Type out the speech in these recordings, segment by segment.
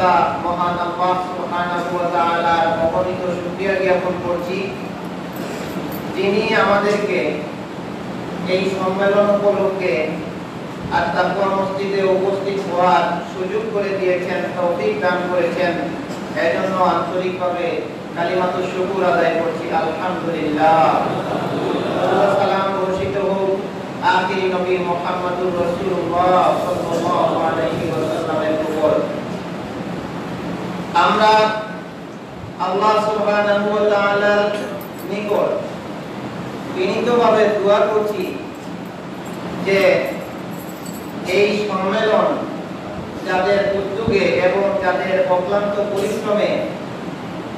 সৃষ্টিকর্তা মহান আল্লাহ সুবহানাহু ওয়া তাআলার অগণিত শুকরিয়া জ্ঞাপন করছি। যিনি আমাদেরকে এই সম্মেলন উপলক্ষে আর তাকওয়া মসজিদে উপস্থিত হওয়ার সুযোগ করে দিয়েছেন, তৌফিক দান করেছেন, এজন্য আন্তরিকভাবে কালিমাতুর শুকুর আদায় করছি, আলহামদুলিল্লাহ। আখিরি নবী মুহাম্মদুর রাসূলুল্লাহ সাল্লাল্লাহু আলাইহি ওয়াসাল্লামের উপর আমরা আল্লাহ সুবহানাহু ওয়া তাআলার নিকট বিনীতভাবে দোয়া করছি যে এই সম্মেলন যাদের উদ্যোগে এবং যাদের অক্লান্ত পরিশ্রমে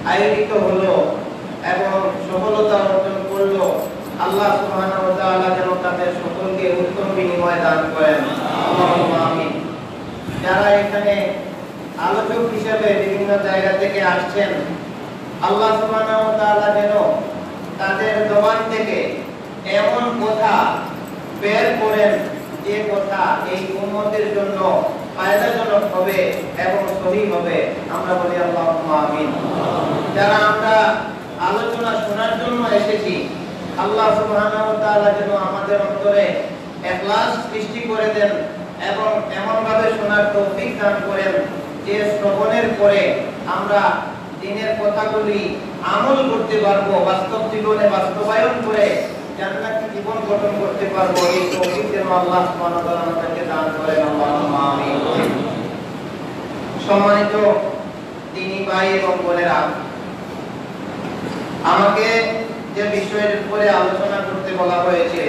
আয়োজিত হলো এবং সফলতা অর্জন করল, আল্লাহ সুবহানাহু ওয়া তাআলা যেন তাদের সকলকে উত্তম বিনিময় দান করেন। আমিন। যারা এখানে আলোচক হিসেবে বিভিন্ন জায়গা থেকে আসছেন। আল্লাহ যেন তাদের জবান থেকে এমন কথা বের করেন যে কথা এই উম্মতের জন্য ফায়দাজনক হবে এবং সহি হবে। আমরা বলি আল্লাহুম্মা আমিন। যারা আমরা আলোচনা শোনার জন্য এসেছি, আল্লাহ সুবহানাহু যেন আমাদের অন্তরে ইখলাস সৃষ্টি করে দেন এবং এমন ভাবে শোনার তৌফিক দান করেন। যে শ্রবণের পরে আমরা দিনের কথাগুলি আমল করতে পারব, বাস্তব জীবনে বাস্তবায়ন করে জান্নাতি জীবন গঠন করতে পারব। এই তৌফিক যেন আল্লাহ সুবহানাহু ওয়া তাআলা আমাদেরকে দান করেন, আল্লাহুম্মা আমিন। সম্মানিত তিনি ভাই এবং বোনেরা, আমাকে যে বিষয়ের উপরে আলোচনা করতে বলা হয়েছে,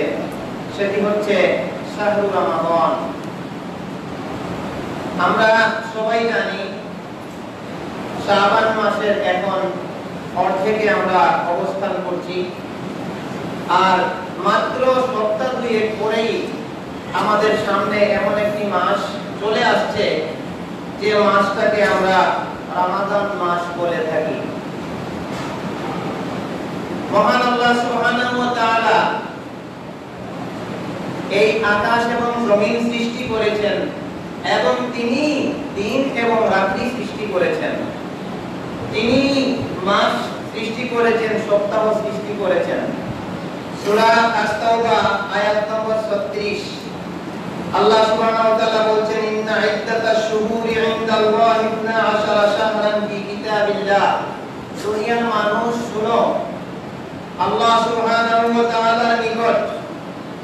সেটি হচ্ছে শাহরুর রমাদান। আমরা সবাই জানি শাবান মাসের এখন অর্ধেকে আমরা অবস্থান করছি। আর মাত্র সপ্তাহ দুয়েক পরেই আমাদের সামনে এমন একটি মাস চলে আসছে, যে মাসটাকে আমরা রমাদান মাস বলে থাকি। মহান আল্লাহ এই আকাশ এবং জমিন সৃষ্টি করেছেন। এবং তিনি দিন এবং রাত্রি সৃষ্টি করেছেন। তিনি মাস সৃষ্টি করেছেন, সপ্তাহ সৃষ্টি করেছেন। সূরা আস-তাওবা, আয়াত নম্বর 36 আল্লাহ সুবহানাহু ওয়া তাআলা বলছেন, ইন্না ইদ্দাতাশ শুহুরি ইনদাল্লাহি 12 শাহরান ফি কিতাবিল্লাহ। দুনিয়ার মানুষ, শুনো, আল্লাহ সুবহানাহু ওয়া তাআলার নিকট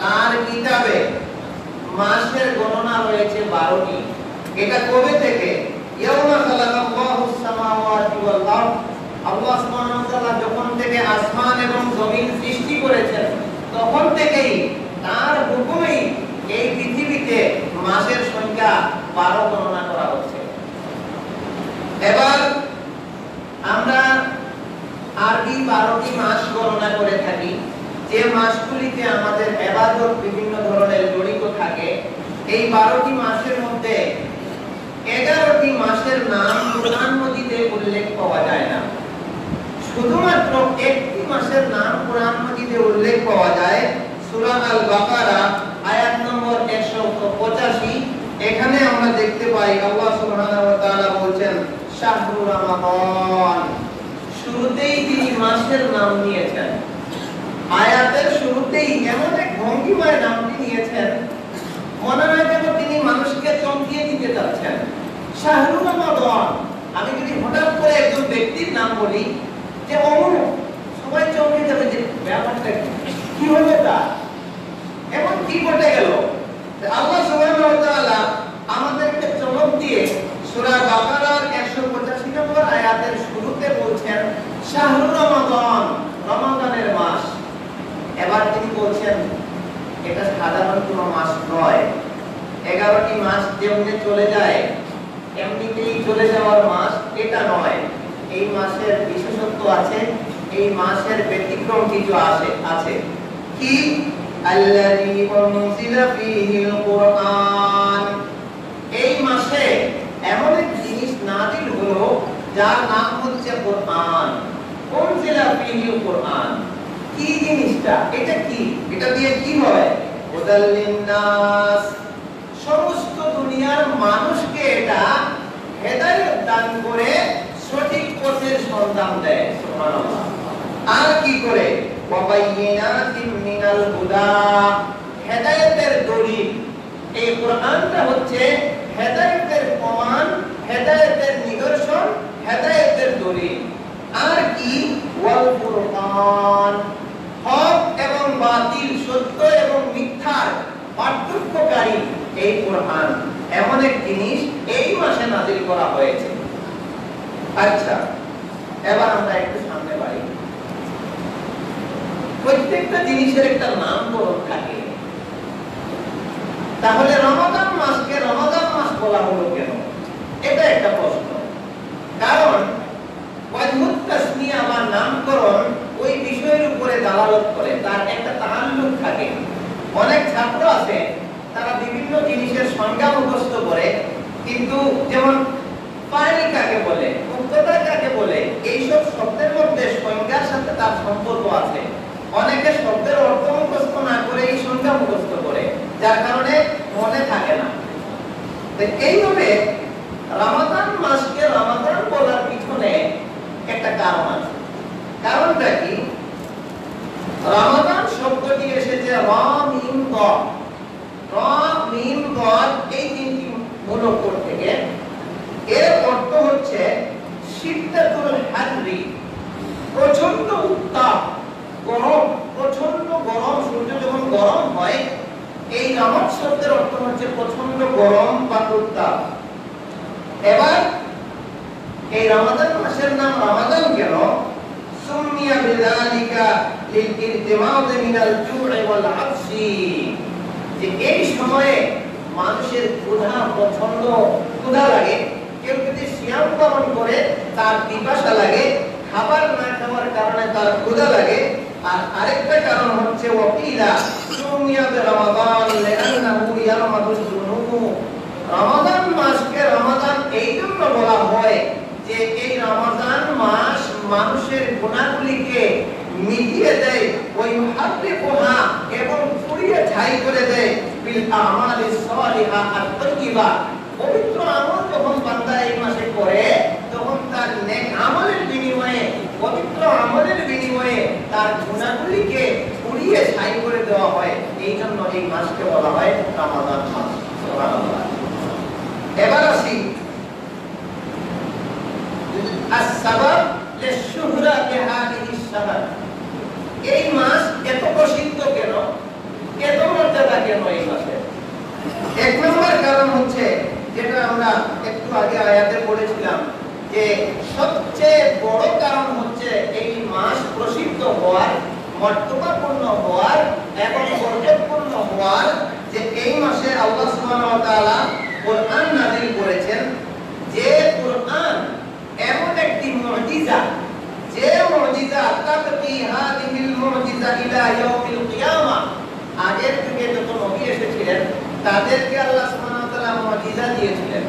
তার কিতাবে মাসের গণনা রয়েছে 12টি এটা কবে থেকে? আল্লাহ যখন থেকে আসমান এবং জমিন সৃষ্টি করেছেন, তখন থেকেই তার হুকুমেই এই পৃথিবীতে মাসের সংখ্যা 12 গণনা করা হচ্ছে। এবার আমরা আরবি 12টি মাস গণনা করে থাকি। যে মাসগুলিতে আমাদের ইবাদত বিভিন্ন ধরনের জড়িত থাকে, এই 12টি মাসের মধ্যে 11টি মাসের নাম কোরআন উল্লেখ পাওয়া যায় না। শুধুমাত্র একটি মাসের নাম কোরআন উল্লেখ পাওয়া যায়, সূরা আল বাকারা আয়াত নম্বর 185 এখানে আমরা দেখতে পাই, আল্লাহ সুবহানাহু ওয়া তাআলা রমাদান। শুরুতেই তিনি মাসের নাম নিয়েছেন। আয়াতের শুরুতেই এমন এক ভঙ্গিমায় নামটি নিয়েছেন। মনে হয় যেন তিনি মানুষকে চমকিয়ে দিতে চাচ্ছেন শাহরুল রমাদান আমি যদি হঠাৎ করে একজন ব্যক্তির নাম বলি, যে অমুক, সবাই চমকে যাবে যে ব্যাপারটা কি? হলো তা এমন কি ঘটে গেল? আল্লাহ সুবহানাহু আমাদেরকে চমক দিয়ে সূরা বাকারার 185 নম্বর আয়াতের শুরুতে বলছেন শাহরুর রমাদান রমাদানের মাস। এবার তিনি বলছেন, এটা সাধারণ কোনো মাস নয়। এগারোটি মাস যেমনি চলে যায়, এমনিতেই চলে যাওয়ার মাস এটা নয়। এই মাসের বিশেষত্ব আছে, এই মাসের ব্যতিক্রম কিছু আছে আছে। কি? এই মাসে এমন এক জিনিস নাযিল হলো, যার নাম হচ্ছে কোরআন। উনজিলা ফীহিল কুরআন। কি জিনিসটা? এটা কি? এটা দিয়ে কি হয়? হুদাল্লিন নাস। সমস্ত দুনিয়ার মানুষকে এটা হেদায়েত দান করে সঠিক পথের সন্ধান দেয়, সুবহানাল্লাহ। আর কি করে? ওয়াবাইয়িনাতিন মিনাল হুদা। হেদায়েতের দলিল। এই কোরআনটা হচ্ছে হেদায়েতের প্রমাণ, হেদায়েতের নিদর্শন, হেদায়েতের দলিল। আর কি? ওয়াল ফুরকান হক এবং বাতিল সত্য এবং মিথ্যার পার্থক্যকারী এই কোরআন এক জিনিস এই মাসে নাজিল করা হয়েছে। আচ্ছা এবার আমরা একটু সামনে বাড়ি। প্রত্যেকটা জিনিসের একটা নামকরণ থাকে। তাহলে রমাদান মাসকে রমাদান মাস বলা হলো কেন? এটা একটা প্রশ্ন। কারণ বা নামকরণ ওই বিষয়ের উপরে দালালত করে, তার একটা তাআল্লুক থাকে। অনেক ছাত্র আছে তারা বিভিন্ন জিনিসের সংজ্ঞা মুখস্থ করে, কিন্তু যেমন পানি কাকে বলে মুক্ততা কাকে বলে, এইসব শব্দের মধ্যে সংজ্ঞার সাথে তার সম্পর্ক আছে। অনেকে শব্দের অর্থ মুখস্থ না করে এই সংজ্ঞা মুখস্থ করে, যার কারণে মনে থাকে না। এইভাবে রামাদান মাসকে রামাদান বলার পিছনে একটা কারণ আছে। কারণটা কি? রামাদান শব্দটি এসেছে রাম গ র মিম গ এই তিনটি মূল অক্ষর থেকে। এর অর্থ হচ্ছে সিদ্ধাতুল হাররি প্রচণ্ড উত্তাপ, গরম প্রচণ্ড গরম, সূর্য যখন গরম হয়, এই রমত শব্দের অর্থ হচ্ছে প্রচণ্ড গরম বা উত্তাপ। এবার এই রমাদান মাসের নাম রমাদান কেন? সুমিয়া বিযালিকা লিল ইরতিমাদ মিনাল জু'i ওয়াল আতশি যে এই সময়ে মানুষের ক্ষুধা প্রচণ্ড ক্ষুধা লাগে, কেউ যদি সিয়াম পালন করে, তার পিপাসা লাগে, খাবার না খাওয়ার কারণে তার ক্ষুধা লাগে। আর আরেকটা কারণ হচ্ছে, ওয়াকিলা সুমিয়া বিরমাদান লিআন্নাহু ইয়ারমাদুল যুনুব রমাদান মাসকে রমাদান এই জন্য বলা হয় যে, এই রমাদান মাস মানুষের গুণাগুলিকে মিটিয়ে দেয় ওই হাতে পোহা এবং পুড়িয়ে ছাই করে দেয় বিল আমালি সালিহা আর তৈবা পবিত্র আমল যখন বান্দা এই মাসে করে তখন তার নেক আমলের বিনিময়ে পবিত্র আমলের বিনিময়ে তার গুণাগুলিকে পুড়িয়ে ছাই করে দেওয়া হয় এই জন্য এই মাসকে বলা হয় রমাদান মাস সুবহানাল্লাহ এবার আসি السبب للشهرة هذه الشهر এই মাস এত প্রসিদ্ধ কেন? এত মর্যাদা কেন এই মাসে এক নম্বর কারণ হচ্ছে যেটা আমরা একটু আগে আয়াতে পড়েছিলাম, যে সবচেয়ে বড় কারণ হচ্ছে এই মাস প্রসিদ্ধ হওয়ার মর্যাদাপূর্ণ হওয়ার এবং বরকতপূর্ণ হওয়ার যে এই মাসে আল্লাহ সুবহানাহু ওয়া তাআলা কোরআন নাযিল করেছেন, যে কোরআন এমন একটি মুজিজা যে মুজিজা তাবকি হাদিহিল নবী আল্লাহ সুবহানাহু দিয়েছিলেন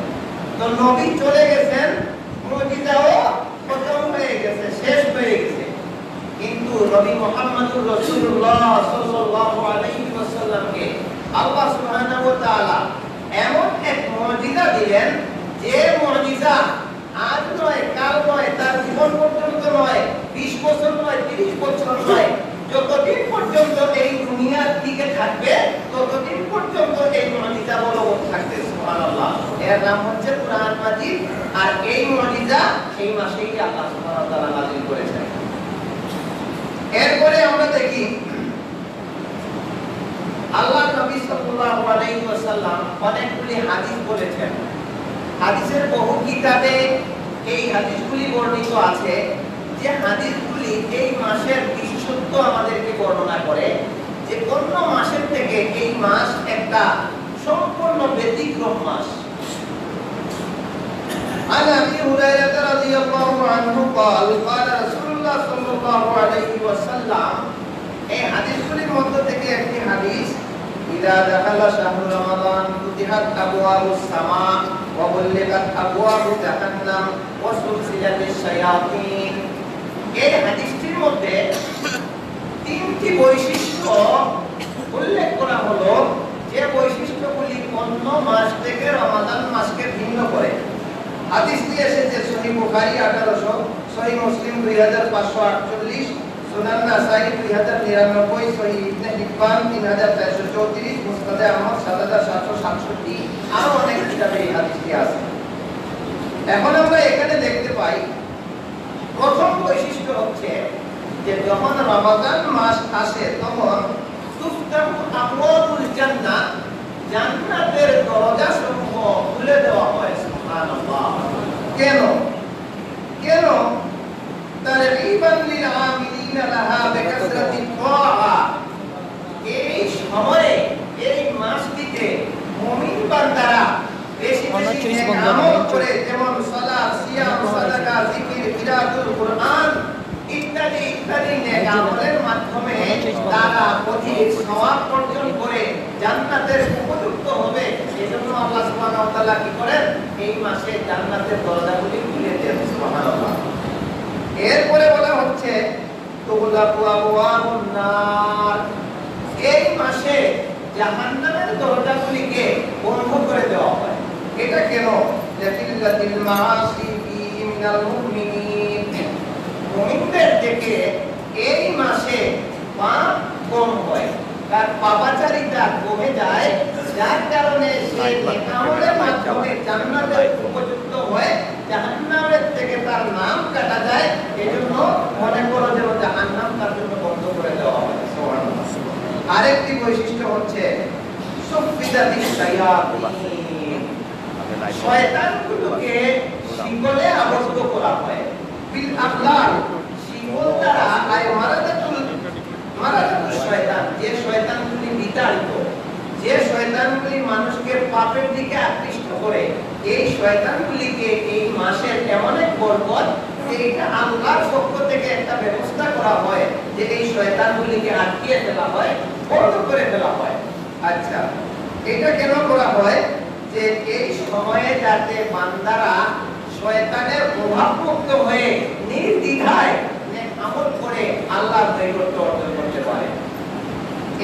তো নবী চলে গেছেন কিন্তু মুহাম্মাদুর রাসূলুল্লাহ সাল্লাল্লাহু আলাইহি এমন এক মুজিজা দিলেন যে মুজিজা আজ নয় কাল নয় তার জীবন পর্যন্ত নয় 20 বছর নয় 30 বছর নয়, যতদিন পর্যন্ত এই দুনিয়ার দিকে থাকবে, ততদিন পর্যন্ত এই মুজিজা বলবৎ থাকবে এর নাম হচ্ছে কোরআন মাজিদ, আর এই মুজিজা এই মাসেই আল্লাহ সুবহানাহু ওয়া করেছেন। এরপরে আমরা দেখি, আল্লাহ নবী সাল্লাল্লাহু আলাইহি ওয়াসাল্লাম অনেকগুলি হাদিস বলেছেন। হাদিসের বহু কিতাবে এই হাদিসগুলি বর্ণিত আছে। যে হাদিসগুলি এই মাসের বিশেষত্ব আমাদেরকে বর্ণনা করে যে অন্য মাসের থেকে এই মাস একটা সম্পূর্ণ ব্যতিক্রম মাস عن ابي هريره رضي الله عنه قال قال رسول الله صلى الله عليه وسلم এই হাদিসগুলির মধ্যে থেকে একটি হাদিস ইদা দাখালা শাহরু রমাদান ফুতিহাত আবওয়াবুস সামা ওয়া বুল্লিকাত আবওয়াবু জাহান্নাম ওয়া সুলসিলাতিশ শায়াতিন এই হাদিসটির মধ্যে তিনটি বৈশিষ্ট্য উল্লেখ করা হলো যে বৈশিষ্ট্যগুলি অন্য মাস থেকে রমাদান মাসকে ভিন্ন করে। হাদিসটি এসেছে সহি বুখারী 1800 সহি মুসলিম 2548 সুনান নাসাই 2099 সহি ইবনে হিব্বান 3434 মুসনাদে আহমদ 7767 আরও অনেক কিতাবে এই হাদিসটি আছে। এখন আমরা এখানে দেখতে পাই প্রথম বৈশিষ্ট্য হচ্ছে যে যখন রমাদান মাস আসে তখন আবওয়াবুল জান্নাতের দরজা সমূহ খুলে দেওয়া হয় সুবহানাল্লাহ। কেন? কেন? তারগীবান লিল আমিলিনা লাহা বিকাসরাতি তাআ এই সময়ে এই মাসটিতে মুমিন বান্দারা বেশি বেশি আমল করে যেমন সালাত সিয়াম সাদাকা জিকির এরপরে বলা হচ্ছে এই মাসে জাহান্নামের দরজাগুলিকে বন্ধ করে দেওয়া হয়। এটা কেন? লাকিল্লাতিল মিনাল মুমিনিন। মুমিনদের থেকে এই মাসে পাপ কম হয়। তার পাপাচারিতা কমে যায় যার কারণে সে নেকামলের মাধ্যমে জান্নাতের উপযুক্ত হয় জাহান্নামের থেকে তার নাম কাটা যায়। এজন্য মনে করো যে জাহান্নাম তার জন্য বন্ধ করে দেওয়া হয়। আরেকটি বৈশিষ্ট্য হচ্ছে সুফিদাতি শায়াতিন শয়তানগুলোকে শিকলে আবদ্ধ করা হয়। বিল আকলাল শিকল দ্বারা আয় মারাদাতুল মারাদাতুল শয়তান। যে শয়তানগুলি বিতাড়িত, যে শয়তানগুলি মানুষকে পাপের দিকে আকৃষ্ট করে, এই শয়তানগুলিকে এই মাসের এমন এক বরকত এটা আল্লাহর পক্ষ থেকে একটা ব্যবস্থা করা হয়, যে এই শয়তানগুলিকে আটকিয়ে ফেলা হয়, বন্ধ করে ফেলা হয়। আচ্ছা এটা কেন করা হয়? যে এই সময়ে যাতে বান্দারা শয়তানের প্রভাবমুক্ত হয়ে নির্দ্বিধায় নেক আমল করে আল্লাহর নৈকট্য অর্জন করতে পারে।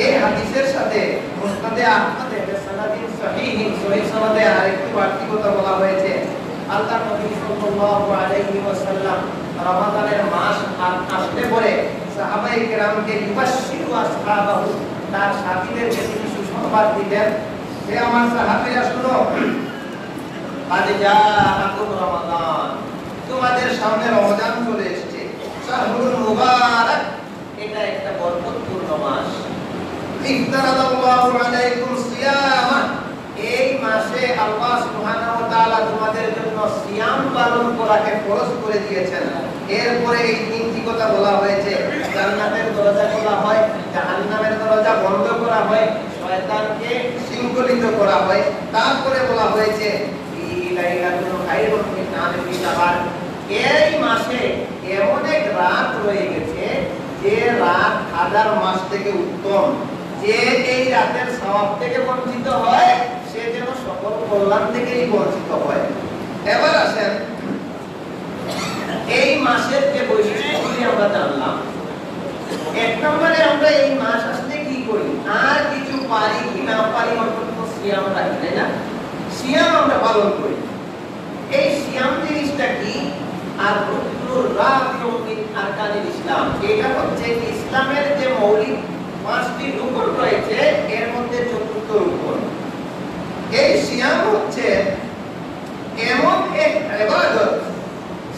এই হাদিসের সাথে মুসনাদে আহমদে বিসনাদিন সহিহ সহিহ সনদে আরেকটি বাড়তি কথা বলা হয়েছে। আল্লাহ নবী সাল্লাল্লাহু আলাইহি ওয়াসাল্লাম রমাদানের মাস আ- আসলে পরে সাহাবায়ে কেরামকে ইবাশশিরু আসহাবাহু, তার সাথীদেরকে তিনি সুসংবাদ দিতেন। হে আমার সাহাবীরা, শুনো তোমাদের সামনে রমজান চলে এসেছে। এটা একটা বরকতপূর্ণ মাস। এই মাসে তোমাদের জন্য সিয়াম পালন করাকে ফরজ করে দিয়েছেন। এরপরে এই তিনটি কথা বলা হয়েছে। জান্নাতের দরজা খোলা হয়, জাহান্নামের দরজা বন্ধ করা হয়, শয়তানকে শৃঙ্খলিত করা হয়। তারপরে বলা হয়েছে এবার আসেন, এই মাসের যে বৈশিষ্ট্যগুলি আমরা আমরা এই মাস আসলে কি করি? আর কিছু পারি কি না পারি অন্তত সিয়াম রাখি, তাই না? সিয়াম আমরা পালন করি। এই সিয়াম জিনিসটা কি? আর রুকনুর আরকানিল ইসলাম। এটা হচ্ছে ইসলামের যে মৌলিক পাঁচটি রুকন রয়েছে, এর মধ্যে চতুর্থ রুকন। এই সিয়াম হচ্ছে এমন এক ইবাদত।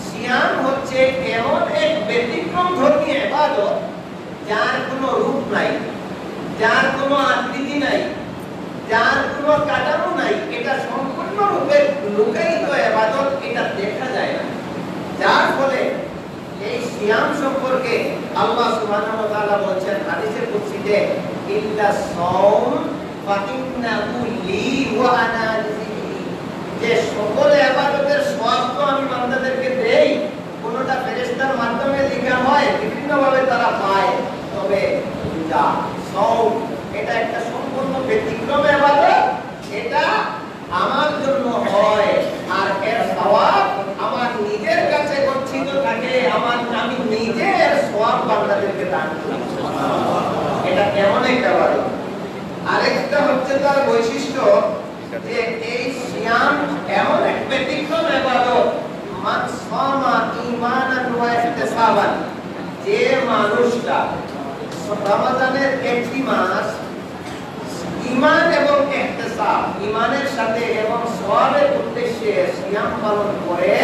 সিয়াম হচ্ছে এমন এক ব্যতিক্রম ধর্মী ইবাদত, যার কোনো রূপ নাই, যার কোনো আকৃতি নাই। যার কোনো কাঠামো নাই, এটা সম্পূর্ণরূপে লুকায়িত ইবাদত এটা দেখা যায় না। যার ফলে এই সিয়াম সম্পর্কে আল্লাহ সুবহানাহু ওয়া তাআলা বলছেন হাদিসে কুদসিতে, ইল্লা সাওম ফা লি ওয়া আনা যে সকল ইবাদতের সওয়াব আমি বান্দাদেরকে দেই, কোনটা ফেরেশতার মাধ্যমে লেখা হয় বিভিন্ন ভাবে তারা পায়। তবে রোজা সাওম এটা একটা সম্পূর্ণ ব্যতিক্রম ইবাদত এটা আমার জন্য হয়। আর এর সওয়াব আমার নিজের কাছে গচ্ছিত থাকে। আমার আমি নিজে এর সওয়াব বান্দাদেরকে দান করি। এটা কেমন একটা ইবাদত আরেকটা হচ্ছে তার বৈশিষ্ট্য যে এই সিয়াম এমন এক ব্যতিক্রম ইবাদত মান সামা যে মানুষটা রমাদানের একটি মাস ঈমান এবং ইহতিসাব ঈমানের সাথে এবং সওয়াবের উদ্দেশ্যে সিয়াম পালন করে,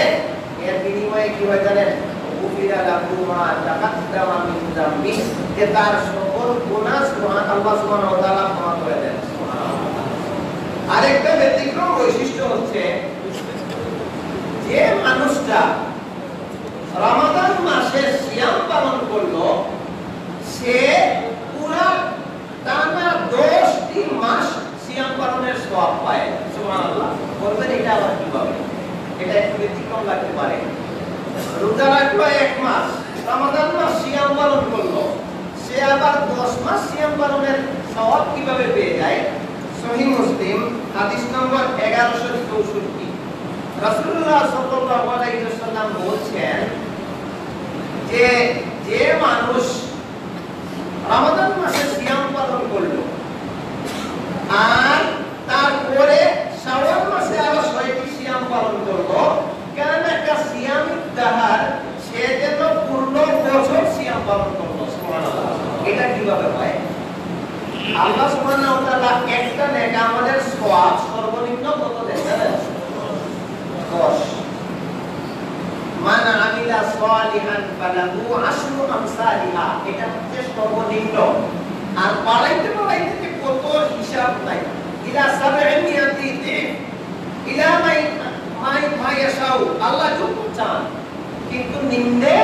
এর বিনিময়ে কি হয় জানেন? গুফিরা লাহু মা তাকাদ্দামা মিন যামবি যে তার সকল গুনাহ সুবহান, আল্লাহ সুবহানাহু ওয়া তাআলা ক্ষমা করে দেন। আরেকটা ব্যতিক্রম বৈশিষ্ট্য হচ্ছে, যে মানুষটা রমাদান মাসে সিয়াম পালন করল, সে পুরা টানা দশটি মাস সিয়াম সওয়াব পায়। সুবহানাল্লাহ। বলবেন, এটা আবার কীভাবে? এটা একটু ব্যতিক্রম লাগতে পারে। রোজা রাখল এক মাস, রমাদান মাস সিয়াম পালন করল। সে আবার দশ মাস সিয়াম পালনের সওয়াব কীভাবে পেয়ে যায়? সহি মুসলিম, হাদিস নম্বর এগারোশো চৌষট্টি। রাসূলুল্লাহ সাল্লাল্লাহু আলাইহি বলছেন যে যে মানুষ রমাদান মাসে সিয়াম আর তারপরে শাওয়াল মাসে আরও ছয়টি সিয়াম পালন করল কেন একটা সিয়াম দাহার সে যেন পূর্ণ বছর সিয়াম পালন করল এটা কীভাবে হয়? আল্লাহ সুবহানাহু ওয়া তাআলা একটা নেক আমাদের সওয়াব সর্বনিম্ন কত দেন জানেন 10 মান আমিলা সালিহান ফালাহু আশরু আমসালিহা। এটা হচ্ছে সর্বনিম্ন। আর বাড়াইতে যে কত হিসাব নাই। ইলা সাবঈমিয়াতি দিন ইলা মাই মাই মাই ইয়াশাউ আল্লাহ যত চান, কিন্তু নিম্নে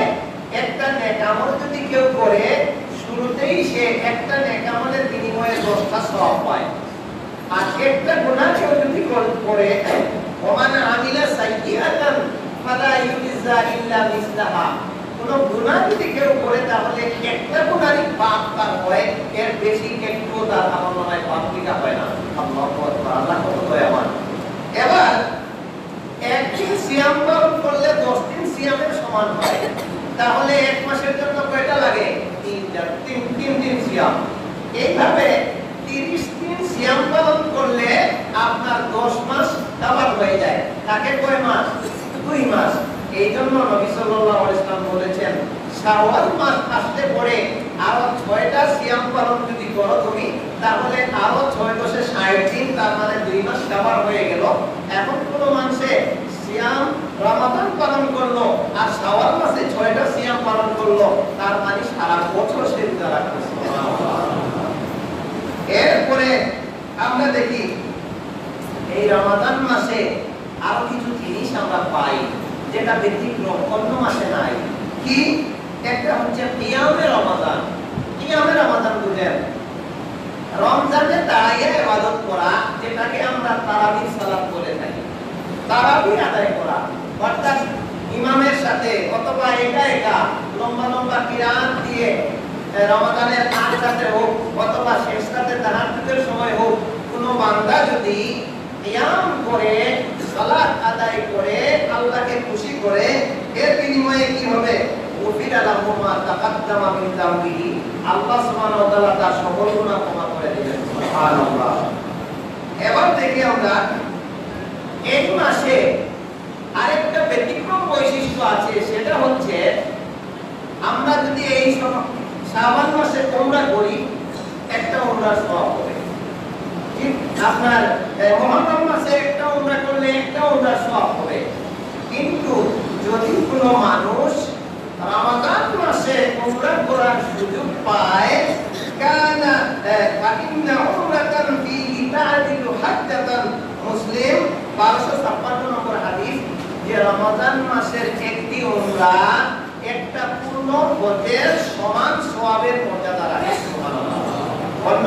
একটা নেক আমল যদি কেউ করে, শুরুতেই সে একটা নেক আমলের বিনিময়ে দশটা সওয়াব পায়। আর একটা গুনাহ কেউ যদি করে ওমান আমিলা সাইয়্যাতান ফালা ইউজা ইল্লা মিসলাহা। কোন গুনাহ যদি কেউ করে তাহলে একটা গুনারই পাপ তার হয় এর বেশি একটু তার আমার মনে হয় পাপ লিখা হয় না। আল্লাহু আল্লাহ কত দয়াবান। এবার একদিন সিয়াম পালন করলে দশ দিন সিয়ামের সমান হয়। তাহলে এক মাসের জন্য কয়টা লাগে? তিনটা, তিন তিন দিন সিয়াম। এইভাবে তিরিশ দিন সিয়াম পালন করলে আপনার দশ মাস কাবার হয়ে যায়। তাকে কয় মাস? দুই মাস। এই জন্য নবী সাল্লাল্লাহু আলাইহি সাল্লাম বলেছেন, শাওয়াল মাস আসতে পরে আরও ছয়টা সিয়াম পালন যদি করো তুমি, তাহলে আরও ছয় দশে ষাট দিন, তার মানে দুই মাস কাবার হয়ে গেল। এখন কোনো মানুষে সিয়াম রমাদান পালন করল আর শাওয়াল মাসে ছয়টা সিয়াম পালন করল, তার মানে সারা বছর সে রোজা রাখতেছে এরপরে আমরা দেখি, এই রমাদান মাসে আরও কিছু জিনিস আমরা পাই। যেটা ব্যতিক্রম অন্য মাসে নাই। কি? একটা হচ্ছে কিয়ামে রমাদান। কিয়ামে রমাদান বুঝেন? রমজানে দাঁড়াইয়া ইবাদত করা, যেটাকে আমরা তারাবির সালাত বলে থাকি। তারাবি আদায় করা। অর্থাৎ ইমামের সাথে অথবা একা একা লম্বা লম্বা কিরাত দিয়ে রমাদানের আগ রাতে হোক, অথবা শেষ রাতে তাহাজ্জুদের সময় হোক, কোনো বান্দা যদি কিয়াম করে সালাত আদায় করে আল্লাহকে খুশি করে এর বিনিময়ে কি হবে? মা তাকাদ্দামা মিন যামবিহি আল্লাহ সুবহানাহু ওয়া তাআলা তার সকল গুনাহ ক্ষমা করে দিবেন। সুবহানাল্লাহ। এবার দেখি আমরা, এই মাসে আরেকটা ব্যতিক্রম বৈশিষ্ট্য আছে, সেটা হচ্ছে আমরা যদি এই শ্রাবণ মাসে তোমরা করি, একটা উমরা সওয়াব ঠিক আপনার মহরম মাসে একটা উমরা করলে একটা উমরা সওয়াব হবে। কিন্তু যদি কোনো মানুষ রমাদান মাসে উমরা করার সুযোগ পায়, কানা ফাইন্না উমরাতান ফিহি তা'দিলু হাজ্জাতান। মুসলিম 1256 নম্বর হাদিস যে রমাদান মাসের একটি একটা পূর্ণ হজের সমান সওয়াবের মর্যাদা রাখে। সুবহানাল্লাহ। অন্য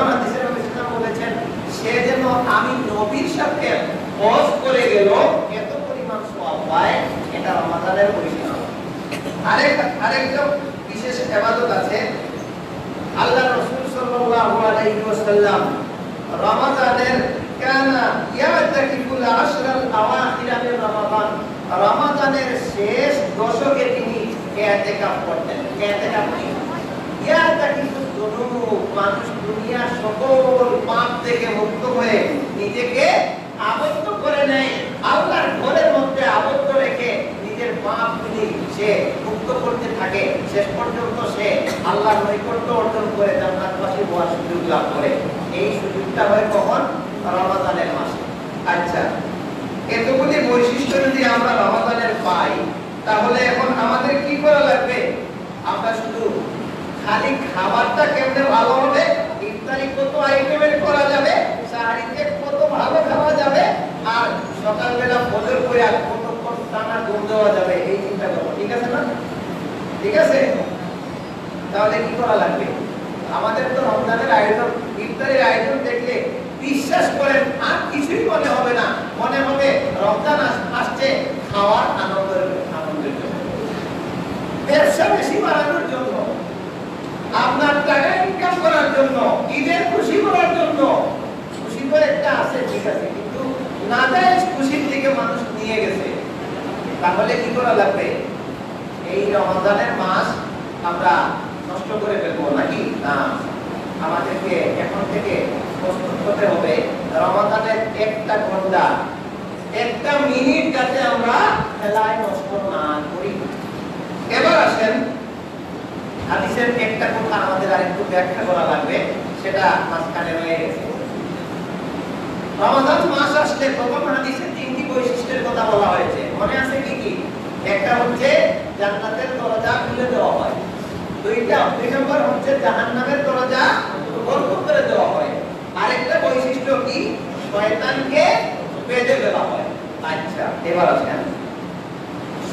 সে যেন আমি নবীর সাথে হজ করে গেল, এত পরিমাণ সওয়াব পায়, এটা রমাদানের বৈশিষ্ট্য। আরেক আরেকটা বিশেষ ইবাদত আছে আল্লাহ রাসূল সাল্লাল্লাহু আলাইহি ওয়াসাল্লাম, রমাদানের কানা ইয়াতাকিফুল আশরাল আওয়াখির মিন রমাদান, রমাদানের শেষ দশকে তিনি ইতিকাফ করতেন। ইতিকাফ এই সুযোগটা হয় কখন? রমাদানের মাসে। আচ্ছা এতগুলি বৈশিষ্ট্য যদি আমরা রমাদানের পাই, তাহলে এখন আমাদের কি করা লাগবে? আমরা শুধু খালি খাবারটা কেমনে ভালো হবে? ইফতারি কত আইটেমের করা যাবে? সাহারিতে কত ভালো খাওয়া যাবে? আর সকালবেলা ফজর করে আর কতক্ষণ টানা ঘুম দেওয়া যাবে? এই চিন্তা করব ঠিক আছে না? ঠিক আছে? তাহলে কি করা লাগবে? আমাদের তো রমজানের আয়োজন, ইফতারের আয়োজন দেখলে বিশ্বাস করেন, আর কিছুই মনে হবে না। মনে হবে রমজান আস- আসছে, খাওয়ার আনন্দের আনন্দের জন্য। ব্যবসা বেশি বাড়ানোর জন্য। আপনার টাকা ইনকাম করার জন্য, ঈদের খুশি করার জন্য। খুশি তো একটা আছে, ঠিক আছে, কিন্তু না যায় খুশির দিকে মানুষ নিয়ে গেছে। তাহলে কি করা লাগবে? এই রমজানের মাস আমরা নষ্ট করে ফেলব নাকি? না, আমাদেরকে এখন থেকে প্রস্তুত হতে হবে রমাদানের একটা ঘণ্টা। একটা মিনিট যাতে আমরা খেলায় নষ্ট না করি। এবার আসেন হাদিসের একটা কথা আমাদের আরেকটু ব্যাখ্যা করা লাগবে, সেটা মাঝখানে রয়ে গেছে। রমাদান মাস আসলে প্রথম হাদিসে তিনটি বৈশিষ্ট্যের কথা বলা হয়েছে। মনে আছে কি কি? একটা হচ্ছে জান্নাতের দরজা খুলে দেওয়া হয়। দুইটা দুই নম্বর হচ্ছে জাহান্নামের দরজা বন্ধ করে দেওয়া হয়। আরেকটা বৈশিষ্ট্য কি? শয়তানকে বেঁধে দেওয়া হয়। আচ্ছা এবার আসেন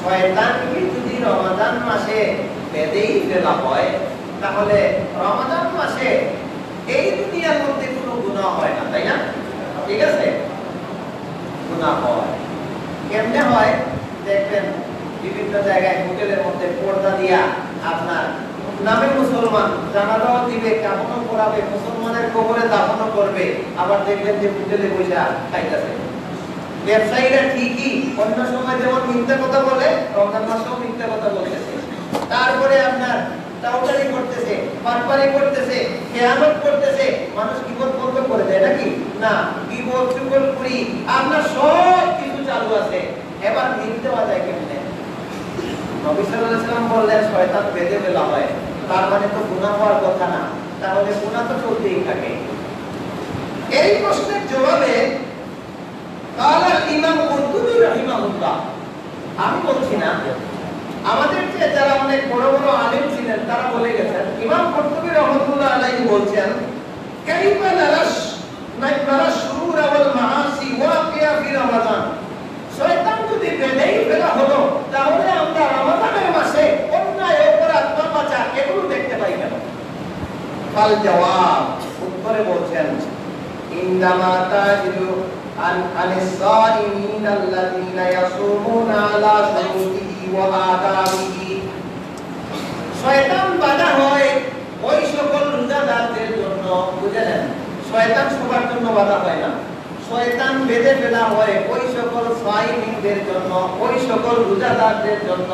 শয়তানকে যদি রমাদান মাসে বেঁধেই ফেলা হয় তাহলে রমাদান মাসে এই দুনিয়ার মধ্যে কোনো গুনাহ হয় না, তাই না? ঠিক আছে? গুনাহ হয়। কেমনে হয়? দেখবেন বিভিন্ন জায়গায় হোটেলের মধ্যে পর্দা দিয়া আপনার নামে মুসলমান জানাজাও দিবে, কামনও করাবে, মুসলমানের কবরে দাফনও করবে, আবার দেখবেন যে হোটেলে বসে খাইতেছে। ব্যবসায়ীরা ঠিকই অন্য সময় যেমন মিথ্যা কথা বলে, রমজান মাসেও মিথ্যা কথা বলতেছে। তারপরে আপনার টাউটারি করতেছে পারপারি করতেছে, খেয়ানত করতেছে, মানুষ বিপদ বন্ধ করে দেয়, নাকি? না, বিপদ চুপল পুরি আপনার সব কিছু চালু আছে। এবার ভিড় দেওয়া যায় কেমনে? নবী সাল্লাল্লাহু আলাইহি সাল্লাম বললেন, শয়তান বেঁধে ফেলা হয়। তার মানে তো গুনাহ হওয়ার কথা না। তাহলে মানে গুনাহ তো চলতেই থাকে। এই প্রশ্নের জবাবে কালা ইমাম কুরতুবী রাহিমাহুল্লাহ, আমি বলছি না আমাদের যে যারা অনেক বড় বড় আলেম ছিলেন, তারা বলে গেছেন, ইমাম কর্তুবী রহমতুল্লাহ আলাইহি বলছেন, কাইফা নারাস নারা শুরুর ওয়াল মাআসি ওয়াকিয়া ফি রমাদান। শয়তান যদি বেঁধেই ফেলা হলো, তাহলে আমরা রমাদানের মাসে অন্যায়, অপরাধ, পাপাচার এগুলো দেখতে পাই কেন? ফাল জবাব, উত্তরে বলছেন, ইন্দামা তাজিলু عن عن الصائمين الذين يصومون على شروطه وآدابه শয়তান বাধা হয় ওই সকল রোজাদারদের জন্য বুঝলেন শয়তান সবার জন্য বাধা হয় না শয়তান বেঁধে ফেলা হয় ওই সকল সাইমিনদের জন্য ওই সকল রোজাদারদের জন্য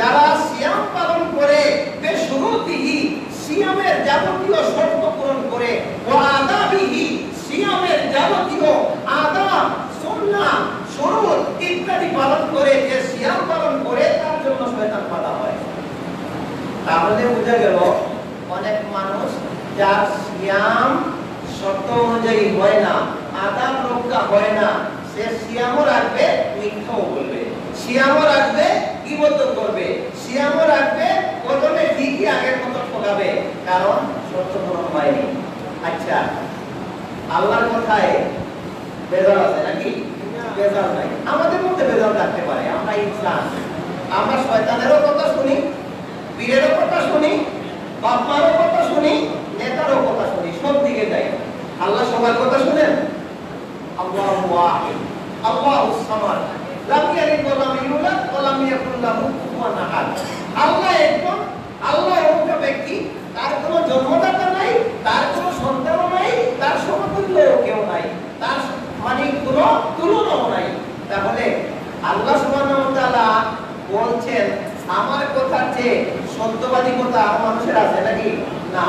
যারা সিয়াম পালন করে বেশুরুতিহি সিয়ামের যাবতীয় শর্ত পূরণ করে ও আদাবিহি সিয়ামের যাবতীয় আদাব সুন্নাহ শুরুত ইত্যাদি পালন করে, যে সিয়াম পালন করে, তার জন্য শয়তান বাধা হয়। তাহলে বোঝা গেল, অনেক মানুষ যার সিয়াম শর্ত অনুযায়ী হয় না আদাব রক্ষা হয় না, সে সিয়ামও রাখবে, মিথ্যাও বলবে। সিয়ামও রাখবে কিবত করবে। সিয়ামও রাখবে প্রথমে ঠিকই আগের মতো ঠকাবে কারণ শর্ত পূরণ হয়নি। আচ্ছা আল্লাহর কথায় বেজাল আছে নাকি? বেজাল নাই। আমাদের মধ্যে বেজাল থাকতে পারে আমরা ইনসান। আমরা শয়তানেরও কথা শুনি পীরেরও কথা শুনি বাপ মারও কথা শুনি নেতারও কথা শুনি সব দিকে যাই। আল্লাহ সবার কথা শুনেন? আল্লাহ আল্লাহ সামাদ। লাম ইয়ালিদ ওয়া লাম ইউলাদ ওয়া লাম ইয়াকুল লাহু কুফুয়ান আহাদ। আল্লাহ একজন আল্লাহ এমন ব্যক্তি তার কোনো জন্মদাতা নাই তার কোনো সন্তানও নাই তার সমতুল্য কেউ নাই। তার মানে কোনো তুলনাও নাই। তাহলে আল্লাহ সুবহানাহু ওয়া তাআলা বলছেন, আমার কথার চেয়ে সত্যবাদী কথা মানুষের আছে নাকি? না।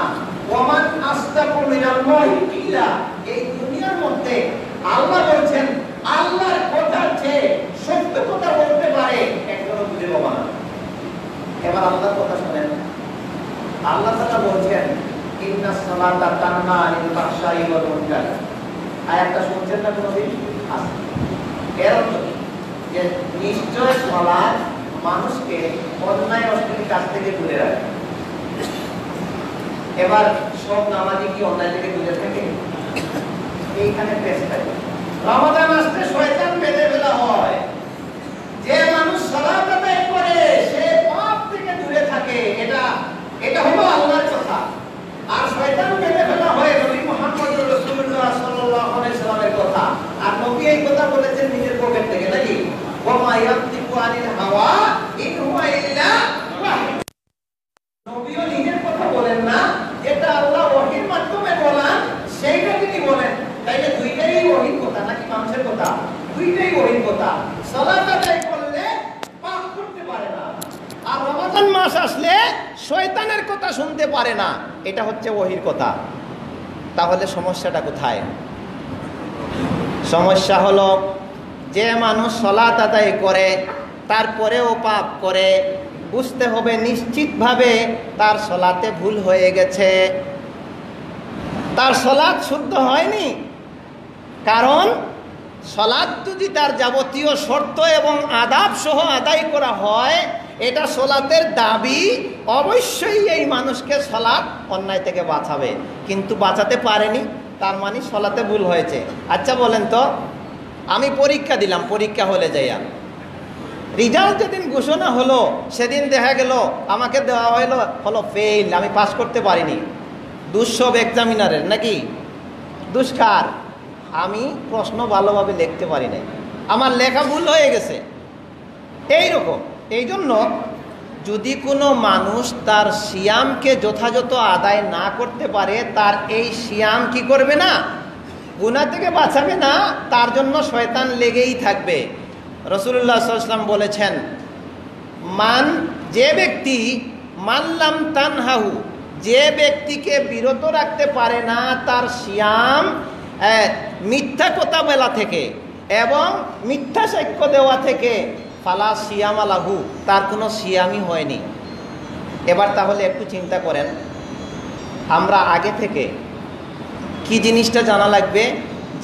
ওমান আস্তাকু মিনাল্লাহি কিলা এই দুনিয়ার মধ্যে আল্লাহ বলছেন, আল্লাহর কথার চেয়ে সত্য কথা বলতে পারে একজনও পাবো না। এবার আল্লাহর কথা শুনেন। আল্লাহ তাআলা বলছেন ইন্না সালাতা তানহা আনিল ফাহশাই ওয়াল মুনকার। আয়াতটা শুনছেন না কোনোদিন? আছে। এর অর্থ কি? যে নিশ্চয় সালাত মানুষকে অন্যায় অশ্লীল কাজ থেকে দূরে রাখে। এবার সব নামাজি কি অন্যায় থেকে দূরে থাকে? এইখানে পেশ থাকে রমাদান আসতে শয়তান বেঁধে ফেলা হয়। যে মানুষ সালাত আদায় করে, সে পাপ থেকে দূরে থাকে। এটা এটা হলো আল্লাহর আর শয়তান বেঁধে ফেলা হয় নবী মুহাম্মদ রাসূলুল্লাহ সাল্লাল্লাহু আলাইহি সাল্লামের কথা। আর নবী এই কথা বলেছেন নিজের পকেট থেকে, নাকি? ওমা ইয়ান্তিকু আনিল হাওয়া, ইন হুয়া ইল্লা নবীও নিজের কথা বলেন না, যেটা আল্লাহ ওহীর মাধ্যমে বলেন, সেইটা তিনি বলেন। তাইলে দুইটাই ওহীর কথা, নাকি মানুষের কথা? দুইটাই ওহীর কথা। সালাত আদায় করলে পাপ করতে পারে না। আর রমাদান মাস আসলে শয়তানের কথা শুনতে পারে না, এটা হচ্ছে ওহির কথা। তাহলে সমস্যাটা কোথায়? সমস্যা হলো, যে মানুষ সলাত আদায় করে, তারপরেও পাপ করে, বুঝতে হবে নিশ্চিতভাবে তার সলাতে ভুল হয়ে গেছে। তার সলাদ শুদ্ধ হয়নি। কারণ সলাদ যদি তার যাবতীয় শর্ত এবং আদাব সহ আদায় করা হয় এটা সলাতের দাবি অবশ্যই এই মানুষকে সলাৎ অন্যায় থেকে বাঁচাবে। কিন্তু বাঁচাতে পারেনি, তার মানে সলাতে ভুল হয়েছে। আচ্ছা বলেন তো, আমি পরীক্ষা দিলাম, পরীক্ষা হলে যাইয়া। রিজাল্ট যেদিন ঘোষণা হলো, সেদিন দেখা গেল, আমাকে দেওয়া হলো হলো ফেইল আমি পাস করতে পারিনি। দুঃসব এক্সামিনারের নাকি? দুষ্কার। আমি প্রশ্ন ভালোভাবে লিখতে পারি নাই। আমার লেখা ভুল হয়ে গেছে। এই রকম এই জন্য যদি কোনো মানুষ তার সিয়ামকে যথাযথ আদায় না করতে পারে, তার এই সিয়াম কি করবে না? গুণা থেকে বাঁচাবে না? তার জন্য শয়তান লেগেই থাকবে। রসুল্লাহ সাল্লাম বলেছেন, মান, যে ব্যক্তি মানলাম তানহাহু, যে ব্যক্তিকে বিরত রাখতে পারে না, তার সিয়াম মিথ্যা কথা বলা থেকে এবং মিথ্যা সাক্ষ্য দেওয়া থেকে ফালা সিয়াম আলাহু তার কোনো সিয়ামই হয়নি। এবার তাহলে একটু চিন্তা করেন, আমরা আগে থেকে কি জিনিসটা জানা লাগবে?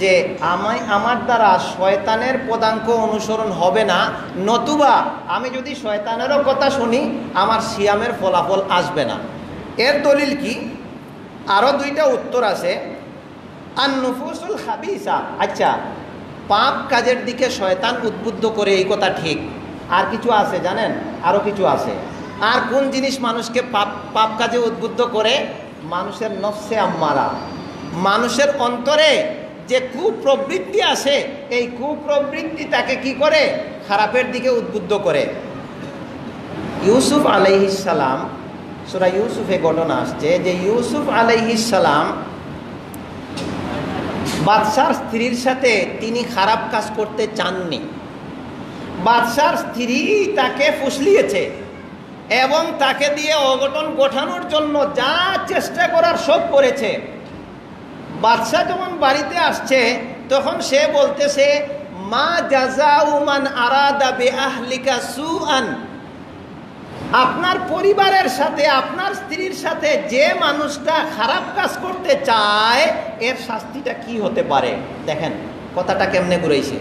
যে আমায়, আমার দ্বারা শয়তানের পদাঙ্ক অনুসরণ হবে না, নতুবা আমি যদি শয়তানেরও কথা শুনি, আমার সিয়ামের ফলাফল আসবে না। এর দলিল কি? আরও দুইটা উত্তর আছে। আর নফুসুল হাবিসা আচ্ছা পাপ কাজের দিকে শয়তান উদ্বুদ্ধ করে এই কথা ঠিক। আর কিছু আছে জানেন? আরও কিছু আছে। আর কোন জিনিস মানুষকে পাপ পাপ কাজে উদ্বুদ্ধ করে? মানুষের নফসে আম্মারা। মানুষের অন্তরে যে কুপ্রবৃত্তি আসে, এই কুপ্রবৃত্তি তাকে কি করে? খারাপের দিকে উদ্বুদ্ধ করে। ইউসুফ আলাইহিসালাম সুরা ইউসুফে ঘটনা আসছে যে ইউসুফ আলাইহিসালাম বাদশার স্ত্রীর সাথে তিনি খারাপ কাজ করতে চাননি। বাদশার স্ত্রী তাকে ফুসলিয়েছে এবং তাকে দিয়ে অঘটন গোঠানোর জন্য যা চেষ্টা করার সব করেছে। বাদশাহ যখন বাড়িতে আসছে, তখন সে বলতেছে, মা জাজাউমান আরাদা বে আহলিকা সুআন। আপনার পরিবারের সাথে, আপনার স্ত্রীর সাথে যে মানুষটা খারাপ কাজ করতে চায়, এর শাস্তিটা কি হতে পারে? দেখেন, কথাটা কেমনে ঘুরেছে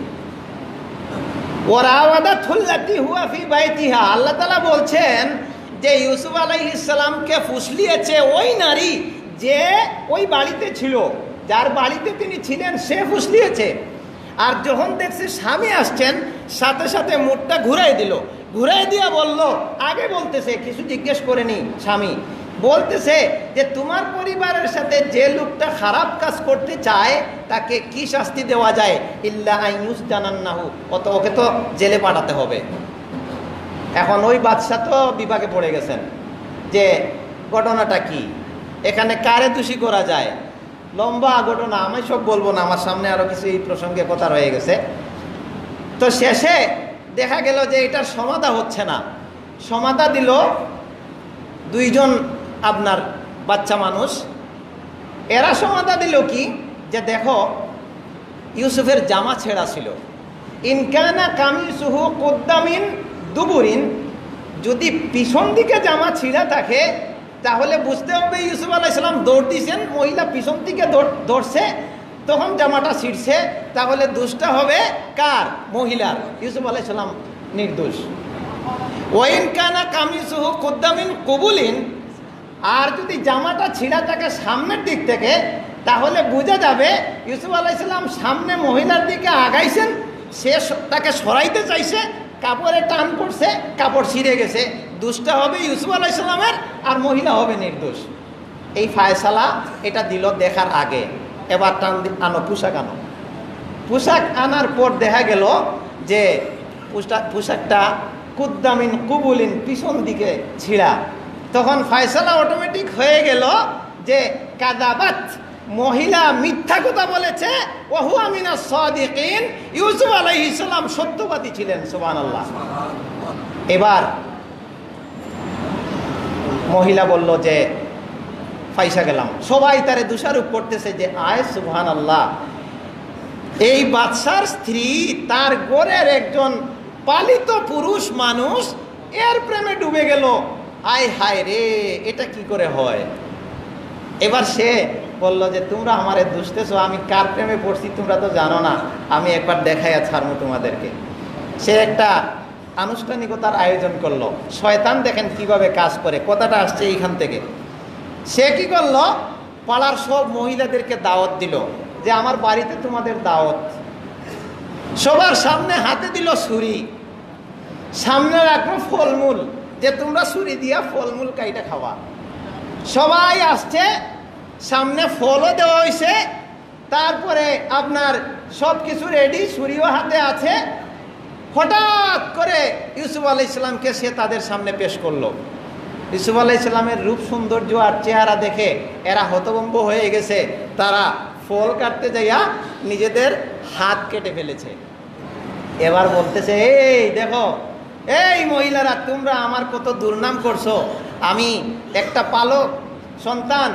আল্লাহ তালা বলছেন যে, ইউসুফ আলাইহিসসালামকে ফুসলিয়েছে ওই নারী যে ওই বাড়িতে ছিল। যার বাড়িতে তিনি ছিলেন, সে ফুসলিয়েছে। আর যখন দেখছে স্বামী আসছেন, সাথে সাথে মুখটা ঘুরাই দিল। ঘুরাই দিয়া বলল, আগে বলতেছে, কিছু জিজ্ঞেস করেনি স্বামী। বলতেছে যে, তোমার পরিবারের সাথে যে লোকটা খারাপ কাজ করতে চায়, তাকে কি শাস্তি দেওয়া যায়? ইল্লা আইনুস জানান নাহু অত ওকে তো জেলে পাঠাতে হবে। এখন ওই বাদশা তো বিভাগে পড়ে গেছেন যে, ঘটনাটা কি? এখানে কারে দোষী করা যায়? লম্বা ঘটনা, আমি সব বলব না, আমার সামনে আরও কিছু এই প্রসঙ্গে কথা রয়ে গেছে। তো শেষে দেখা গেল যে এটার সমাধা হচ্ছে না। সমাধা দিল দুইজন আপনার বাচ্চা মানুষ। এরা সমাধা দিল কি? যে দেখো, ইউসুফের জামা ছেঁড়া ছিল। ইনকানা কামিসুহু কুদ্দামিন দুবুরিন। যদি পিছন দিকে জামা ছিঁড়া থাকে, তাহলে বুঝতে হবে ইউসুফ আলাইসালাম দৌড় দিয়েছেন মহিলা পিছন দিকে দৌড়ছে। তখন জামাটা ছিঁড়ছে, তাহলে দুষ্টা হবে কার? মহিলার। ইউসুফ আলাইসালাম নির্দোষ। ওয়াইন কানা কামিসুহু কুদ্দামিন কবুলিন, আর যদি জামাটা ছিঁড়া থাকে সামনের দিক থেকে, তাহলে বোঝা যাবে ইউসুফ আলাইসাল্লাম সামনে মহিলার দিকে আগাইছেন, সে তাকে সরাইতে চাইছে, কাপড়ে টান করছে কাপড় ছিঁড়ে গেছে। দুষ্টা হবে ইউসুফ আলাইসাল্লামের আর মহিলা হবে নির্দোষ। এই ফায়সালা এটা দিল দেখার আগে। এবার টান আনো, পোশাক আনো। পোশাক আনার পর দেখা গেল যে পোশাক পোশাকটা কুদ্দামিন কুবুলিন পিছন দিকে ছিঁড়া। তখন ফয়সালা অটোমেটিক হয়ে গেল যে কাদাবাত, মহিলা মিথ্যা কথা বলেছে ওহু আমিনা সদিকিন, ইউসুফ আলাইহিস সালাম সত্যবাদী ছিলেন, সুবহানাল্লাহ। এবার মহিলা বলল যে ফাইসা গেলাম। সবাই তারে দোষারোপ করতেছে যে, আয় সুবহান আল্লাহ এই বাদশার স্ত্রী তার গোরের একজন পালিত পুরুষ মানুষ এর প্রেমে ডুবে গেল। আয় হায় রে, এটা কি করে হয়? এবার সে বলল যে, তোমরা আমারে দুষতেছো, আমি কার প্রেমে পড়ছি তোমরা তো জানো না, আমি একবার দেখাইয়া ছাড়বো তোমাদেরকে। সে একটা আনুষ্ঠানিকতার আয়োজন করল। শয়তান দেখেন কীভাবে কাজ করে, কথাটা আসছে এইখান থেকে। সে কি করল? পাড়ার সব মহিলাদেরকে দাওয়াত দিল যে, আমার বাড়িতে তোমাদের দাওয়াত। সবার সামনে হাতে দিল ছুরি। সামনে রাখব ফলমূল। যে, তোমরা ছুরি দিয়া ফলমূল কাইটা খাওয়া। সবাই আসছে, সামনে ফলও দেওয়া হয়েছে তারপরে আপনার সব কিছু রেডি ছুরিও হাতে আছে। হঠাৎ করে ইউসুফ আলাই ইসলামকে সে তাদের সামনে পেশ করল। ইসুফ আলাই ইসলামের রূপ সৌন্দর্য আর চেহারা দেখে এরা হতভম্ব হয়ে গেছে। তারা ফল কাটতে যাইয়া নিজেদের হাত কেটে ফেলেছে। এবার বলতেছে, এই দেখো, এই মহিলারা, তোমরা আমার কত দুর্নাম করছ। আমি একটা পালক সন্তান,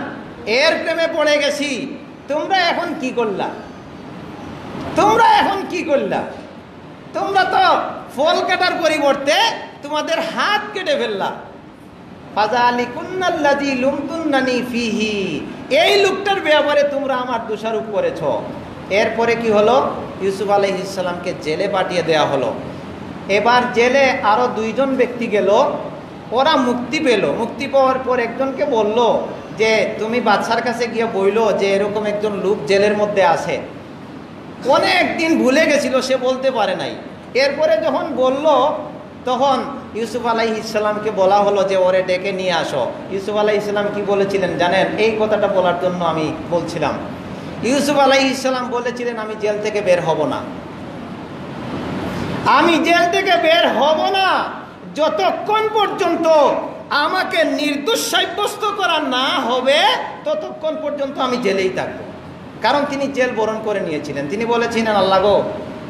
এর প্রেমে পড়ে গেছি। তোমরা এখন কি করলা? তোমরা এখন কি করলা? তোমরা তো ফল কাটার পরিবর্তে তোমাদের হাত কেটে ফেললা। এই লোকটার ব্যাপারে তোমরা আমার দোষারোপ করেছ। এরপরে কি হলো? ইউসুফ আলহ ইসলামকে জেলে পাঠিয়ে দেওয়া হলো। এবার জেলে আরও দুইজন ব্যক্তি গেল। ওরা মুক্তি পেল। মুক্তি পাওয়ার পর একজনকে বলল যে, তুমি বাচ্চার কাছে গিয়ে বইলো যে, এরকম একজন লোক জেলের মধ্যে আছে। অনেক দিন ভুলে গেছিল, সে বলতে পারে নাই। এরপরে যখন বলল তখন ইউসুফ আলাই ইসলামকে বলা হলো যে, ওরে ডেকে নিয়ে আসো। ইউসুফ আলাই ইসলাম কি বলেছিলেন জানেন? এই কথাটা বলার জন্য আমি বলছিলাম। ইউসুফ আলাই ইসলাম বলেছিলেন, আমি জেল থেকে বের হব না। আমি জেল থেকে বের হব না। যতক্ষণ পর্যন্ত আমাকে নির্দোষ সাব্যস্ত করা না হবে, ততক্ষণ পর্যন্ত আমি জেলেই থাকব। কারণ তিনি জেল বরণ করে নিয়েছিলেন। তিনি বলেছিলেন, আল্লাহ গো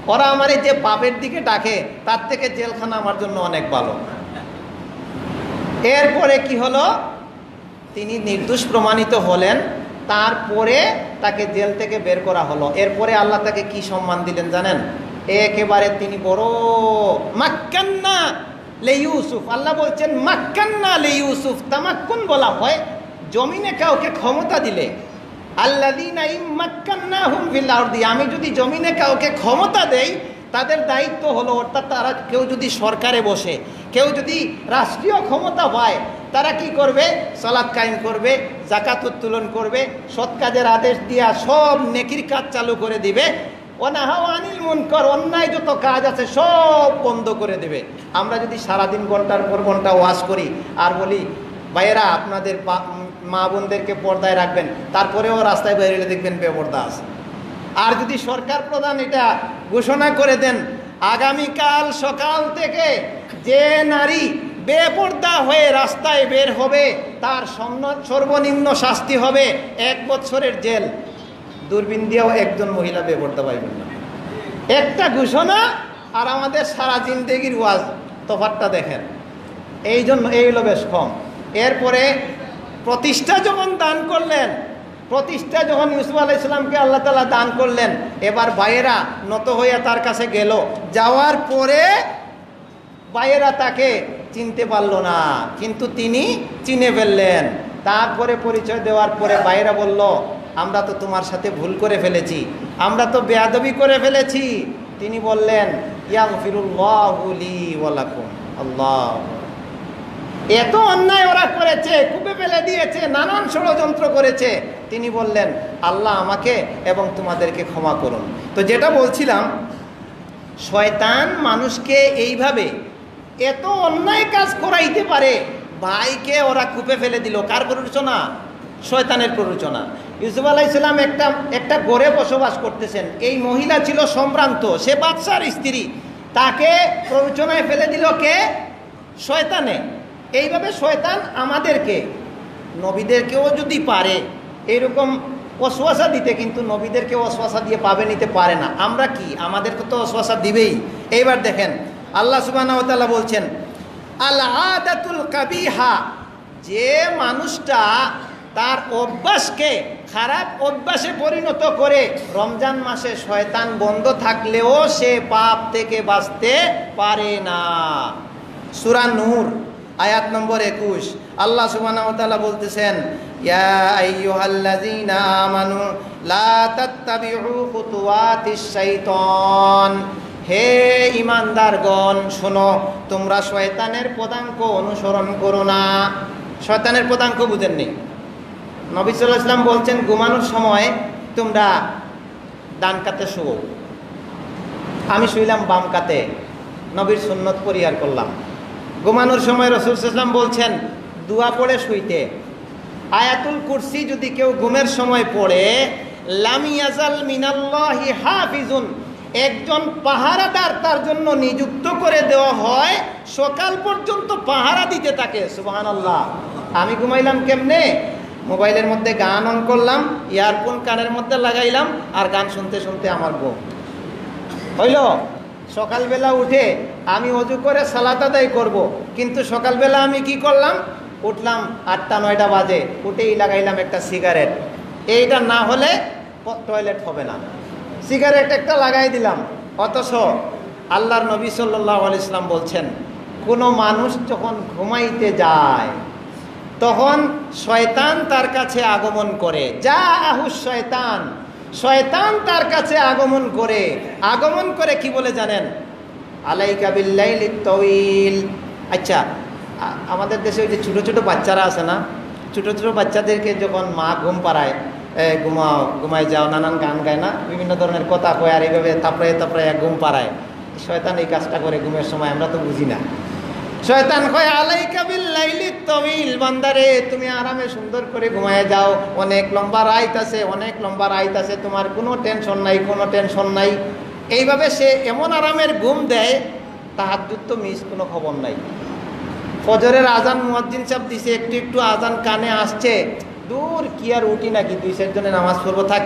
ওরা আমার যে পাপের দিকে ডাকে, তার থেকে জেলখানা আমার জন্য অনেক ভালো। এরপরে কি হলো? তিনি নির্দোষ প্রমাণিত হলেন, তারপরে তাকে জেল থেকে বের করা হলো। এরপরে আল্লাহ তাকে কি সম্মান দিলেন জানেন? একেবারে তিনি বড় মাক্কান্না লে ইউসুফ। আল্লাহ বলছেন, মাক্কান্না লে ইউসুফ, তামাক্কুন বলা হয়। জমিনে কাউকে ক্ষমতা দিলে আমি যদি জমিনে কাউকে ক্ষমতা দেই, তাদের দায়িত্ব হলো, অর্থাৎ তারা কেউ যদি সরকারে বসে, কেউ যদি রাষ্ট্রীয় ক্ষমতা পায়, তারা কি করবে? সালাদ কায়েম করবে জাকাত উত্তোলন করবে, সৎ কাজের আদেশ দিয়া সব নেকির কাজ চালু করে দিবে। অনাহাও আনিল মুনকর, অন্যায় যত কাজ আছে সব বন্ধ করে দেবে। আমরা যদি সারাদিন ঘণ্টার পর ঘণ্টা ওয়াশ করি, আর বলি, ভাইয়েরা, আপনাদের মা বোনদেরকে পর্দায় রাখবেন, তারপরেও রাস্তায় বেরিয়ে দেখবেন বেপর্দা আছে। আর যদি সরকার প্রধান এটা ঘোষণা করে দেন, আগামীকাল সকাল থেকে যে নারী বেপর্দা হয়ে রাস্তায় বের হবে, তার সর্বনিম্ন শাস্তি হবে এক বছরের জেল। দূরবীন দিয়েও একজন মহিলা বেপর্দা পাইবেন না। একটা ঘোষণা আর আমাদের সারা জিন্দেগির ওয়াজ তফাতটা দেখেন। এই জন্য এই হলো বেশ কম। এরপরে প্রতিষ্ঠা যখন দান করলেন, প্রতিষ্ঠা যখন ইউসুফ আলাহ ইসলামকে আল্লাহ তালা দান করলেন, এবার ভাইয়েরা নত হইয়া তার কাছে গেল। যাওয়ার পরে ভাইয়েরা তাকে চিনতে পারল না, কিন্তু তিনি চিনে ফেললেন। তারপরে পরিচয় দেওয়ার পরে ভাইয়েরা বলল, আমরা তো তোমার সাথে ভুল করে ফেলেছি, আমরা তো বেয়াদবি করে ফেলেছি। তিনি বললেন ইয়াং ওয়ালাকুম আল্লাহ এত অন্যায় ওরা করেছে, কূপে ফেলে দিয়েছে, নানান ষড়যন্ত্র করেছে। তিনি বললেন, আল্লাহ আমাকে এবং তোমাদেরকে ক্ষমা করুন। তো যেটা বলছিলাম, শয়তান মানুষকে এইভাবে এত অন্যায় কাজ করাইতে পারে, ভাইকে ওরা কূপে ফেলে দিল। কার প্ররোচনা? শয়তানের প্ররোচনা। ইউসুফ ইসলাম একটা একটা গড়ে বসবাস করতেছেন। এই মহিলা ছিল সম্ভ্রান্ত, সে বাদশার স্ত্রী। তাকে প্ররোচনায় ফেলে দিল কে? শয়তানে। এইভাবে শয়তান আমাদেরকে, নবীদেরকেও যদি পারে, এরকম অশ্বাসা দিতে কিন্তু নবীদেরকে অশ্বাসা দিয়ে পাবে নিতে পারে না। আমরা কি? আমাদেরকে তো অশ্বাসা দিবেই। এইবার দেখেন, আল্লাহ সুবাহ বলছেন আল্লাহ আদাতুল কাবিহা যে মানুষটা তার অভ্যাসকে খারাপ অভ্যাসে পরিণত করে, রমজান মাসে শয়তান বন্ধ থাকলেও সে পাপ থেকে বাঁচতে পারে না। সুরা নূর। আয়াত নম্বর একুশ। আল্লাহ তাআলা বলতেছেন হে ইমানদারগণ শোনো, তোমরা শয়তানের পদাঙ্ক অনুসরণ করো না। শয়তানের পদাঙ্ক বুঝেননি। নবী সাল্লাল্লাহু আলাইহি সাল্লাম বলছেন, ঘুমানোর সময় তোমরা ডান কাতে শুও। আমি শুইলাম বাম কাতে। নবীর সুন্নত পরিহার করলাম। ঘুমানোর সময় রসুল ইসলাম বলছেন, দুয়া পড়ে শুইতে। আয়াতুল কুরসি যদি কেউ ঘুমের সময় পড়ে লামিয়াজাল মিনাল্লাহি হাফিজুন। একজন পাহারাদার তার জন্য নিযুক্ত করে দেওয়া হয়, সকাল পর্যন্ত পাহারা দিতে থাকে সুবাহান আল্লাহ আমি ঘুমাইলাম কেমনে? মোবাইলের মধ্যে গান অন করলাম, ইয়ারফোন কানের মধ্যে লাগাইলাম, আর গান শুনতে শুনতে আমার বউ। হইল? সকালবেলা উঠে আমি অজু করে সালাত আদায় করব। কিন্তু সকালবেলা আমি কি করলাম? উঠলাম আটটা, নয়টা বাজে। উঠেই লাগাইলাম একটা সিগারেট এইটা না হলে টয়লেট হবে না। সিগারেট একটা লাগাই দিলাম। অথচ আল্লাহর নবী সাল্লাহ ইসলাম বলছেন, কোনো মানুষ যখন ঘুমাইতে যায়, তখন শয়তান তার কাছে আগমন করে। যা আহুস শয়তান। শয়তান তার কাছে আগমন করে আগমন করে কি বলে জানেন? আলাইকা বিল্লাইল তবিল আচ্ছা আমাদের দেশে ওই যে ছোটো ছোটো বাচ্চারা আছে না, ছোটো ছোটো বাচ্চাদেরকে যখন মা ঘুম পাড়ায় ঘুমাও ঘুমাই যাও, নানান গান গায় না, বিভিন্ন ধরনের কথা কয় আর এইভাবে তাপড়ায় তাপড়ায় ঘুম পাড়ায়, শয়তান এই কাজটা করে ঘুমের সময়, আমরা তো বুঝি না। শয়তান কয়, আলাইকা বিল্লাইলি তবিল বান্দারে, তুমি আরামে সুন্দর করে ঘুমায় যাও। অনেক লম্বা রাইত আছে, অনেক লম্বা রাইত আছে, তোমার কোনো টেনশন নাই, কোনো টেনশন নাই। এইভাবে সে এমন আরামের ঘুম দেয় তাহার তো মিস, কোনো খবর নাই। ফজরের আজান মুয়াজ্জিন সাহেব দিছে, একটু একটু আজান কানে আসছে। দূর কি আর উঠি নাকি, দুই চার জনে নামাজ পড়ব, থাক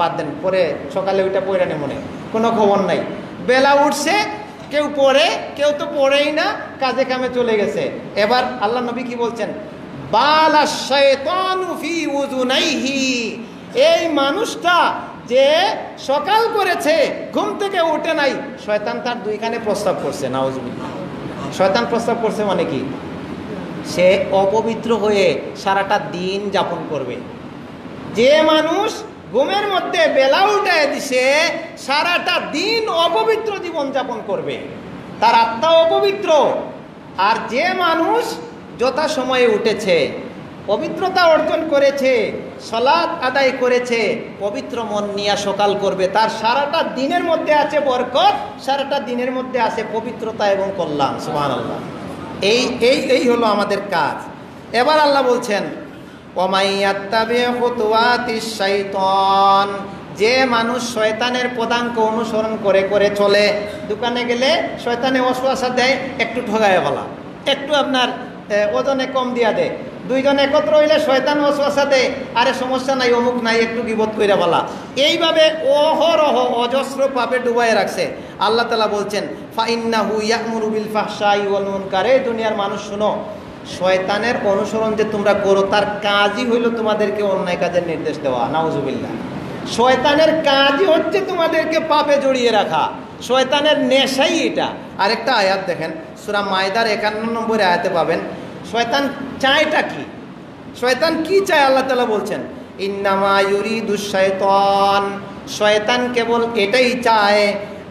বাদ দেন, পরে সকালে ওইটা পড়ে নে মনে। কোনো খবর নাই। বেলা উঠছে কেউ পড়ে, কেউ তো পড়েই না, কাজে কামে চলে গেছে। এবার আল্লাহ নবী কি বলছেন? এই মানুষটা যে সকাল করেছে, ঘুম থেকে উঠে নাই, শয়তান তার দুইখানে প্রস্তাব করছে, নাউজুবিল্লাহ। শয়তান প্রস্তাব করছে মানে কি? সে অপবিত্র হয়ে সারাটা দিন যাপন করবে। যে মানুষ ঘুমের মধ্যে বেলা উল্টায় দিছে, সারাটা দিন অপবিত্র জীবন যাপন করবে। তার আত্মা অপবিত্র। আর যে মানুষ যথা সময়ে উঠেছে, পবিত্রতা অর্জন করেছে সলাৎ আদায় করেছে, পবিত্র মন নিয়ে সকাল করবে, তার সারাটা দিনের মধ্যে আছে বরকত, সারাটা দিনের মধ্যে আছে পবিত্রতা এবং কল্যাণ। সুমান আল্লাহ এই এই এই হলো আমাদের কাজ। এবার আল্লাহ বলছেন খুতুয়াতিশ যে মানুষ শয়তানের পদাঙ্ক অনুসরণ করে করে চলে, দোকানে গেলে শয়তানে অশ্বাসা দেয়, একটু ঠগায় বলা। একটু আপনার ওজনে কম দিয়া দেয়। দুইজন একত্র হইলে শয়তান অশ্বাসা দেয়, আরে সমস্যা নাই, অমুক নাই, একটু গিবত কইরা বলা। এইভাবে অহরহ, অজস্র পাপে ডুবাই রাখছে। আল্লাহ তালা বলছেন, ফাইন্নাহু ইয়ামুরু বিল ফাহশাই ওয়াল মুনকার। দুনিয়ার মানুষ, শুনো শয়তানের অনুসরণ যে তোমরা করো, তার কাজই হইল তোমাদেরকে অন্যায় কাজের নির্দেশ দেওয়া। নাউজুবিল্লাহ। শয়তানের কাজই হচ্ছে তোমাদেরকে পাপে জড়িয়ে রাখা। শয়তানের নেশাই এটা। আরেকটা আয়াত দেখেন, সুরা মায়দার একান্ন নম্বরে আয়াতে পাবেন, শয়তান চায়টা কি? শয়তান কি চায় আল্লাহ তালা বলছেন? ইন্নামায়ুরি ইউরিদু শয়তান কেবল এটাই চায়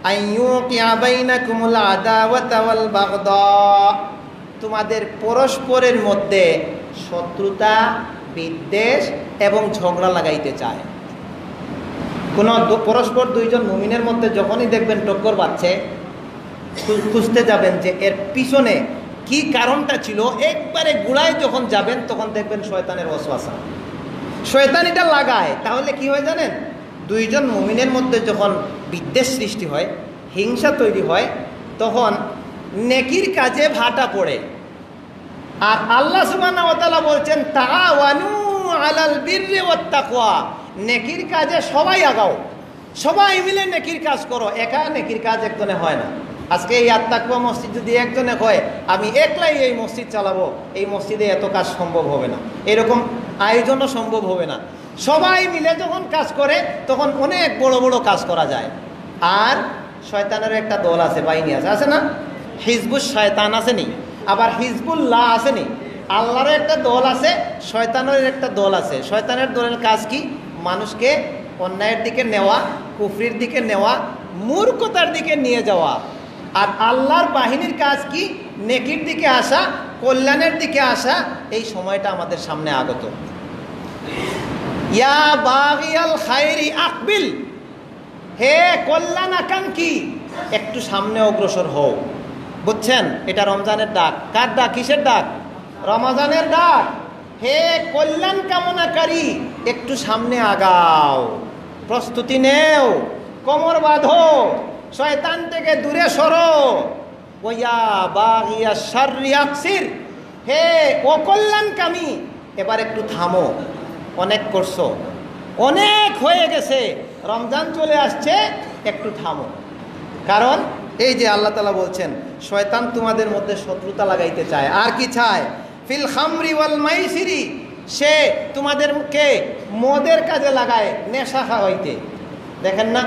আইয়ু কিয়া বাইনাকুমুল আদাওয়াতা ওয়াল বাগদা। তোমাদের পরস্পরের মধ্যে শত্রুতা, বিদ্বেষ এবং ঝগড়া লাগাইতে চায়। কোনো পরস্পর দুইজন মুমিনের মধ্যে যখনই দেখবেন টক্কর খু- খুঁজতে যাবেন যে এর পিছনে কি কারণটা ছিল। একবারে গুড়ায় যখন যাবেন, তখন দেখবেন শয়তানের অশ্বাসা শয়তান এটা লাগায়। তাহলে কি হয় জানেন? দুইজন মুমিনের মধ্যে যখন বিদ্বেষ সৃষ্টি হয়, হিংসা তৈরি হয়, তখন নেকির কাজে ভাটা পড়ে। আর আল্লাহ তাআলা বলছেন, তাআওয়ানু আলাল বিররি ওয়াত তাকওয়া। নেকির কাজে সবাই আগাও। সবাই মিলে নেকির কাজ করো। একা নেকির কাজ একজনে হয় না। আজকে এই আত্মাকুয়া মসজিদ যদি একজনে হয়, আমি একলাই এই মসজিদ চালাবো। এই মসজিদে এত কাজ সম্ভব হবে না। এরকম আয়োজনও সম্ভব হবে না। সবাই মিলে যখন কাজ করে, তখন অনেক বড় বড় কাজ করা যায়। আর শয়তানের একটা দল আছে, বাহিনী আছে। আছে না? হিজবুস শয়তান আসেনি আবার হিজবুল্লাহ আসেনি আল্লাহর একটা দল আছে শয়তানের একটা দল আছে। শয়তানের দলের কাজ কি? মানুষকে অন্যায়ের দিকে নেওয়া, কুফরির দিকে নেওয়া, মূর্খতার দিকে নিয়ে যাওয়া। আর আল্লাহর বাহিনীর কাজ কি? নেকির দিকে আসা, কল্যাণের দিকে আসা। এই সময়টা আমাদের সামনে আগত। ইয়া আকবিল, হে কল্যাণ আকাঙ্ক্ষী একটু সামনে অগ্রসর হও। বুঝছেন? এটা রমজানের ডাক। কার ডাক? কিসের ডাক? রমজানের ডাক। হে কল্যাণ কামনাকারী, একটু সামনে আগাও। প্রস্তুতি নেও। কোমর বাঁধো। শয়তান থেকে দূরে সরো। হে অকল্যাণকামী, এবার একটু থামো। অনেক করছ। অনেক হয়ে গেছে। রমজান চলে আসছে, একটু থামো। কারণ এই যে আল্লাহ তালা বলছেন, শয়তান তোমাদের মধ্যে শত্রুতা লাগাইতে চায়। আর কি চায়? ফিল খামরি ওয়াল মাইসিরি, সে তোমাদেরকে মদের কাজে লাগায় নেশা খাওয়াইতে। দেখেন না,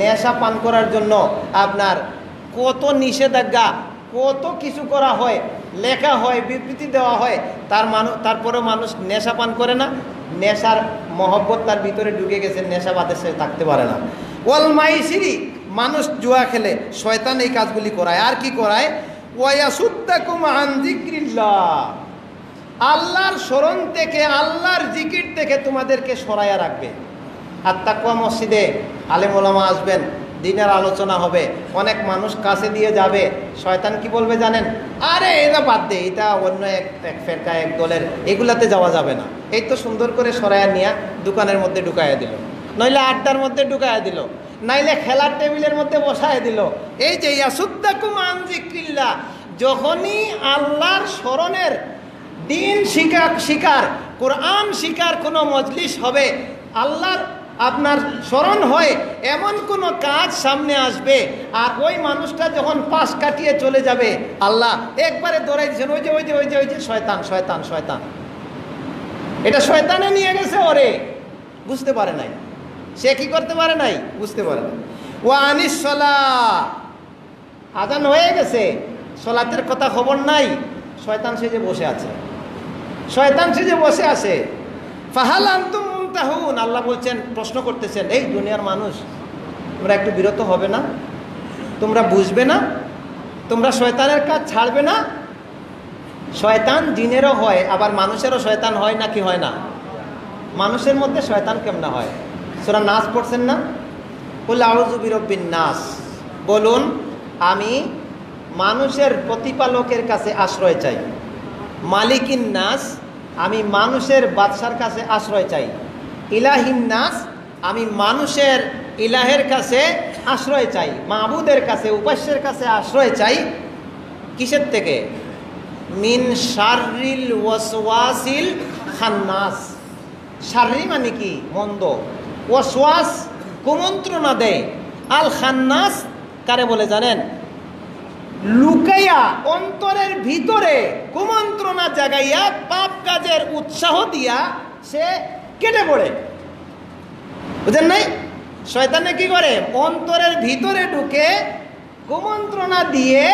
নেশা পান করার জন্য আপনার কত নিষেধাজ্ঞা, কত কিছু করা হয়, লেখা হয়, বিবৃতি দেওয়া হয়, তার মানুষ তারপরেও মানুষ নেশা পান করে না, নেশার মহব্বত তার ভিতরে ঢুকে গেছে নেশা বাদে সে থাকতে পারে না। ওয়াল মাইসিরি মানুষ জুয়া খেলে, শয়তান এই কাজগুলি করায়। আর কি করায়? আল্লাহর স্মরণ থেকে, আল্লাহর জিকির থেকে তোমাদেরকে সরাইয়া রাখবে। আর তাকুয়া মসজিদে আলেমোলামা আসবেন, দিনের আলোচনা হবে, অনেক মানুষ কাছে দিয়ে যাবে। শয়তান কি বলবে জানেন? আরে, এটা বাদ দে, এটা অন্য এক এক ফেরকা, এক দলের, এগুলাতে যাওয়া যাবে না। এই তো সুন্দর করে সরাইয়া নিয়ে দোকানের মধ্যে ঢুকাইয়া দিল। নইলে আড্ডার মধ্যে ঢুকাইয়া দিল। নাইলে খেলার টেবিলের মধ্যে বসায় দিল। এই যে ইয়াসুদ্দাকুম যখনই আল্লাহর স্মরণের দিন শিকার শিকার, কোরআন শিকার কোনো মজলিস হবে, আল্লাহর আপনার স্মরণ হয় এমন কোনো কাজ সামনে আসবে, আর ওই মানুষটা যখন পাশ কাটিয়ে চলে যাবে, আল্লাহ একবারে দৌড়াই দিয়েছেন, ওই যে ওই যে ওই যে ওই যে, শয়তান শয়তান শয়তান। এটা শয়তানে নিয়ে গেছে ওরে, বুঝতে পারে নাই। সে কি করতে পারে নাই? বুঝতে পারে না ও আনিস আজান হয়ে গেছে। সলাতের কথা খবর নাই। শয়তান সেজে বসে আছে। শয়তান সেজে বসে আছে। ফাহাল আন্তুম মুনতাহুন। আল্লাহ বলছেন, প্রশ্ন করতেছেন, এই দুনিয়ার মানুষ, তোমরা একটু বিরত হবে না? তোমরা বুঝবে না? তোমরা শয়তানের কাজ ছাড়বে না? শয়তান জিনেরও হয়, আবার মানুষেরও শয়তান হয় নাকি হয় না? মানুষের মধ্যে শয়তান কেমন হয়? সেটা নাচ পড়ছেন না? বললে নাস। বলুন, আমি মানুষের প্রতিপালকের কাছে আশ্রয় চাই। মালিকিন নাস, আমি মানুষের বাদশার কাছে আশ্রয় চাই। ইলাহিন নাস, আমি মানুষের ইলাহের কাছে আশ্রয় চাই। মাহবুদের কাছে, উপাস্যের কাছে আশ্রয় চাই। কিসের থেকে? মিন শারিল ওয়াসওয়াসিল খান্নাস। শারি মানে কি? মন্দ। ওয়াসওয়াস কুমন্ত্রণা দেয়। আল খান্নাস কারে বলে জানেন? লুকাইয়া অন্তরের ভিতরে কুমন্ত্রণা জাগাইয়া পাপ কাজের উৎসাহ দিয়া সে কেটে পড়ে। বুঝেন নাই? শয়তানে কি করে? অন্তরের ভিতরে ঢুকে কুমন্ত্রণা দিয়ে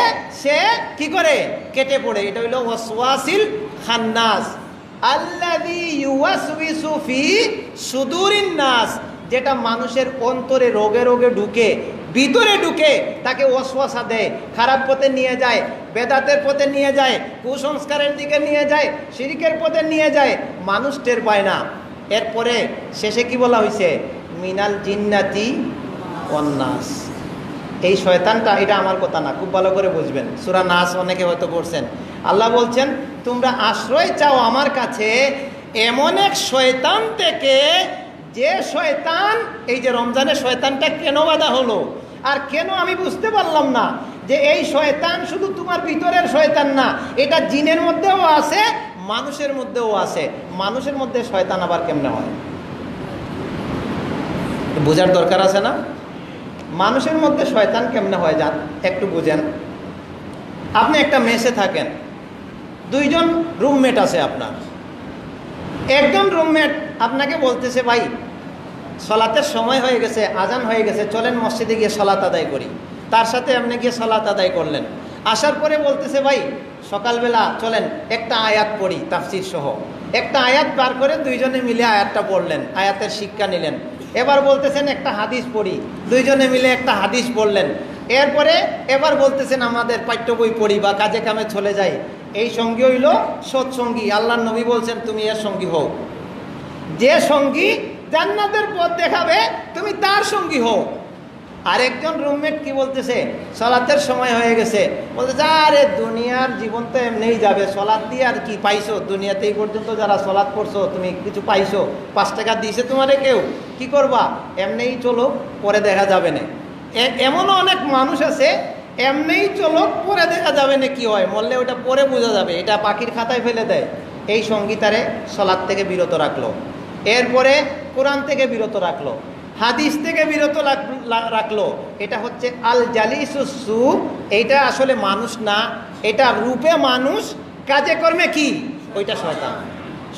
সে কি করে? কেটে পড়ে। এটা হইল ওয়াসওয়াসিল খান্নাস নাস, যেটা মানুষের অন্তরে রোগে রোগে ঢুকে, ভিতরে ঢুকে তাকে ওয়াসওয়াসা দেয়, খারাপ পথে নিয়ে যায়, বেদাতের পথে নিয়ে যায়, কুসংস্কারের দিকে নিয়ে যায়, শিরিকের পথে নিয়ে যায়, মানুষ টের পায় না। এরপরে শেষে কি বলা হয়েছে মিনাল জিন্নাতি অন্নাস এই শয়তানটা, এটা আমার কথা না, খুব ভালো করে বুঝবেন। সুরা নাস অনেকে হয়তো পড়ছেন। আল্লাহ বলছেন, তোমরা আশ্রয় চাও আমার কাছে, এমন এক শয়তান থেকে, যে শয়তান, এই যে রমজানের শয়তানটা কেন বাধা হলো? আর কেন আমি বুঝতে পারলাম না যে এই শয়তান শুধু তোমার ভিতরের শয়তান না, এটা জিনের মধ্যেও আছে, মানুষের মধ্যেও আছে। মানুষের মধ্যে শয়তান আবার কেমনে হয়? বোঝার দরকার আছে না? মানুষের মধ্যে শয়তান কেমনে হয় যান একটু বুঝেন। আপনি একটা মেসে থাকেন, দুইজন রুমমেট আছে আপনার। একজন রুমমেট আপনাকে বলতেছে, ভাই, সলাতের সময় হয়ে গেছে, আজান হয়ে গেছে, চলেন মসজিদে গিয়ে সলাত আদায় করি। তার সাথে আপনি গিয়ে সলাত আদায় করলেন। আসার পরে বলতেছে, ভাই, সকালবেলা চলেন, একটা আয়াত পড়ি, তাফসির সহ। একটা আয়াত পার করে দুইজনে মিলে আয়াতটা পড়লেন, আয়াতের শিক্ষা নিলেন। এবার বলতেছেন একটা হাদিস পড়ি। দুইজনে মিলে একটা হাদিস পড়লেন এরপরে এবার বলতেছেন আমাদের পাঠ্য বই পড়ি বা কাজে কামে চলে যাই। এই সঙ্গী হইল সৎসঙ্গী আল্লাহ নবী বলছেন, তুমি এর সঙ্গী হোক যে সঙ্গী জান্নাতের পথ দেখাবে, তুমি তার সঙ্গী হও। আরেকজন রুমমেট কি বলতেছে? সলাতের সময় হয়ে গেছে। বলতেছে, আরে, দুনিয়ার জীবন তো এমনিই যাবে। সলাৎ দিয়ে আর কি পাইছো? দুনিয়াতে এই পর্যন্ত যারা সলাৎ করছ তুমি কিছু পাইছো? পাঁচ টাকা দিয়েছে তোমারে কেউ? কি করবা? এমনিই চলো পরে দেখা যাবে না। এমনও অনেক মানুষ আছে, এমনিই চলো পরে দেখা যাবে না কি হয়। মরলে ওটা পরে বোঝা যাবে। এটা পাখির খাতায় ফেলে দেয়। এই সঙ্গীতারে সলাৎ থেকে বিরত রাখল। এরপরে কোরআন থেকে বিরত রাখল। হাদিস থেকে বিরত রাখ- রাখল, এটা হচ্ছে আল জালিসু এইটা আসলে মানুষ না, এটা রূপে মানুষ, কাজে কর্মে কি? ওইটা শয়তান